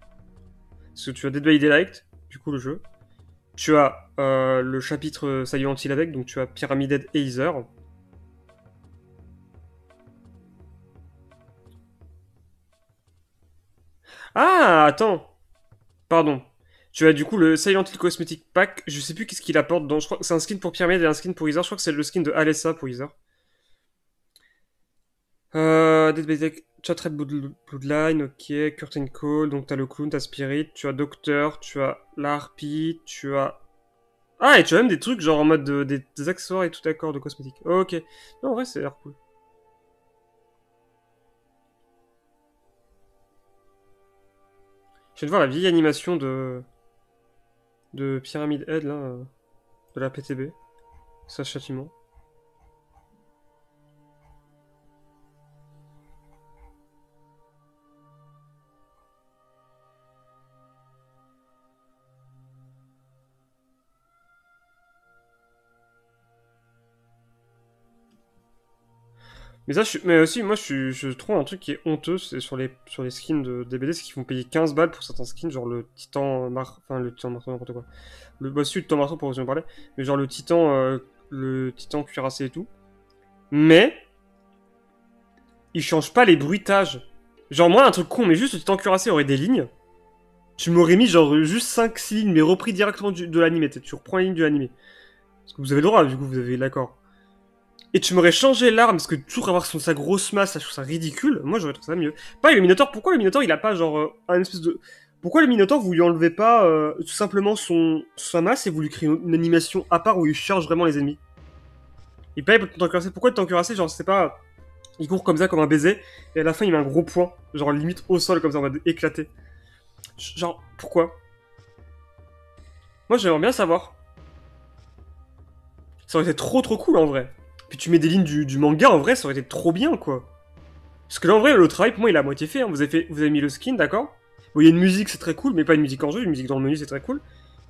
Parce que tu as Dead by Daylight, du coup le jeu. Tu as euh, le chapitre Silent Hill avec, donc tu as Pyramid et Ether. Ah, attends. Pardon. Tu as du coup le Silent Hill Cosmetic Pack. Je sais plus qu'est-ce qu'il apporte dans. Je crois c'est un skin pour Pyramid et un skin pour Ether. Je crois que c'est le skin de Alessa pour Ether. Euh, Dead as Trade Bloodline, ok. Curtain Call, donc tu as le clown, t'as Spirit, tu as Docteur, tu as l'Harpie, tu as. Ah, et tu as même des trucs genre en mode des, accessoires et tout d'accord de cosmétique. ok. Non, en vrai, c'est l'air cool. Je viens de voir la vieille animation de. de Pyramid Head, là. De la PTB. Ça, châtiment. Mais ça, mais aussi, moi, je, trouve un truc qui est honteux, c'est sur les, skins de DBD, c'est qu'ils font payer 15 balles pour certains skins, genre le titan mar... enfin le titan marteau, n'importe quoi. Le boss le titan marteau pour vous en parler, mais genre le titan, euh, le titan cuirassé et tout. Mais, ils changent pas les bruitages. Genre, moi, un truc con, mais juste le titan cuirassé aurait des lignes. Tu m'aurais mis genre juste 5-6 lignes, mais repris directement de l'anime, tu reprends les lignes de l'anime. Parce que vous avez le droit, du coup, vous avez l'accord et tu m'aurais changé l'arme, parce que toujours avoir son, sa grosse masse, ça, je trouve ça ridicule. Moi, j'aurais trouvé ça mieux. Pas le Minotaur, pourquoi le Minotaur, il a pas genre euh, un espèce de... Pourquoi le Minotaur, vous lui enlevez pas euh, tout simplement son, sa masse et vous lui créez une, animation à part où il charge vraiment les ennemis? Et pareil pour cuirassé. Pourquoi le temps cuirassé, genre, c'est pas... Il court comme ça, comme un baiser, et à la fin, il met un gros point, genre limite au sol, comme ça, on va éclater. Genre, pourquoi? Moi, j'aimerais bien savoir. Ça aurait été trop trop cool en vrai. Puis tu mets des lignes du, manga, en vrai, ça aurait été trop bien, quoi. Parce que là, en vrai, le travail, pour moi, il a à moitié fait. Hein. Vous, avez fait vous avez mis le skin, d'accord il y a une musique, c'est très cool, mais pas une musique en jeu, une musique dans le menu, c'est très cool.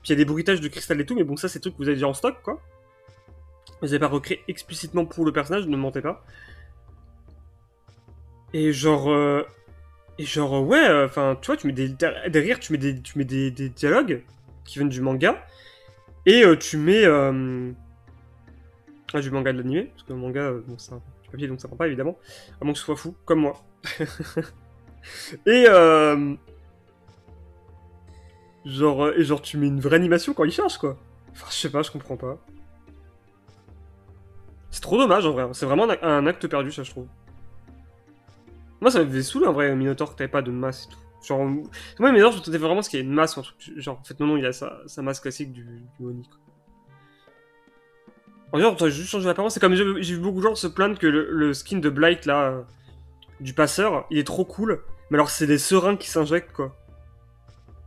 Puis il y a des bruitages de cristal et tout, mais bon, ça, c'est trucs que vous avez déjà en stock, quoi. Vous avez pas recréé explicitement pour le personnage, ne mentez pas. Et genre... Euh, et genre, ouais, euh, enfin, tu vois, tu mets des... Derrière, tu mets des, tu mets des, dialogues qui viennent du manga. Et euh, tu mets... Ah, du manga de l'animé, parce que le manga, euh, bon, c'est un papier, donc ça prend pas évidemment. À moins que ce soit fou, comme moi. et euh... Genre, euh, et genre, tu mets une vraie animation quand il charge, quoi. Enfin, je sais pas, je comprends pas. C'est trop dommage, en vrai. Hein. C'est vraiment un acte perdu, ça, je trouve. Moi, ça m'avait saoulé, en vrai, Minotaur, que t'avais pas de masse et tout. Genre, moi, Minotaur, je me vraiment ce qu'il y a une masse, un truc, genre, en fait, non, non, il a sa, sa masse classique du, du Oni, quoi. En fait, juste changer l'apparence. C'est comme j'ai vu beaucoup de gens se plaindre que le, skin de Blight, là, euh, du passeur, il est trop cool. Mais alors, c'est des seringues qui s'injectent, quoi.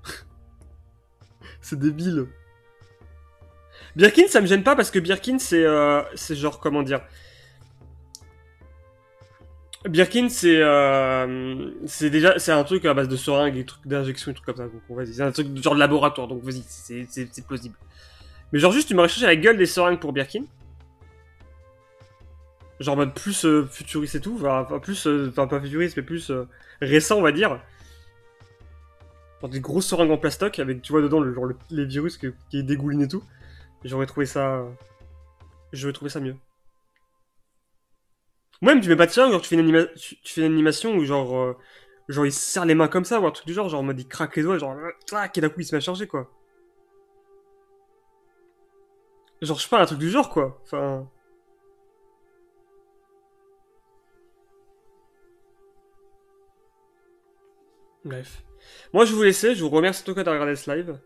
c'est débile. Birkin, ça me gêne pas parce que Birkin, c'est euh, genre, comment dire? Birkin, c'est euh, c'est déjà c'est un truc à base de seringues et trucs d'injection et trucs comme ça. Donc vas-y, c'est un truc de genre de laboratoire. Donc vas-y, c'est plausible. Mais genre juste, tu m'aurais cherché la gueule des seringues pour Birkin. Genre en mode plus euh, futuriste et tout, enfin plus, euh, enfin pas futuriste mais plus euh, récent on va dire. Genre des grosses seringues en plastoc avec tu vois dedans le, genre le- les virus qui dégoulinent et tout. J'aurais trouvé ça, j'aurais trouvé ça mieux. Ou Même tu mets pas de seringue, genre tu fais une, animation où genre, genre il se serre les mains comme ça ou un truc du genre, genre en mode il craque les doigts, genre et d'un coup il se met à charger quoi. Genre je sais pas un truc du genre quoi. Enfin. Bref. Moi, je vous laisse. Je vous remercie en tout cas d'avoir regardé ce live.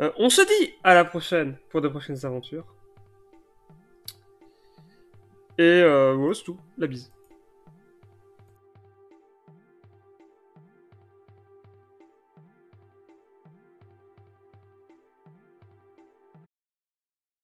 Euh, on se dit à la prochaine pour de prochaines aventures. Et euh, ouais, c'est tout. La bise.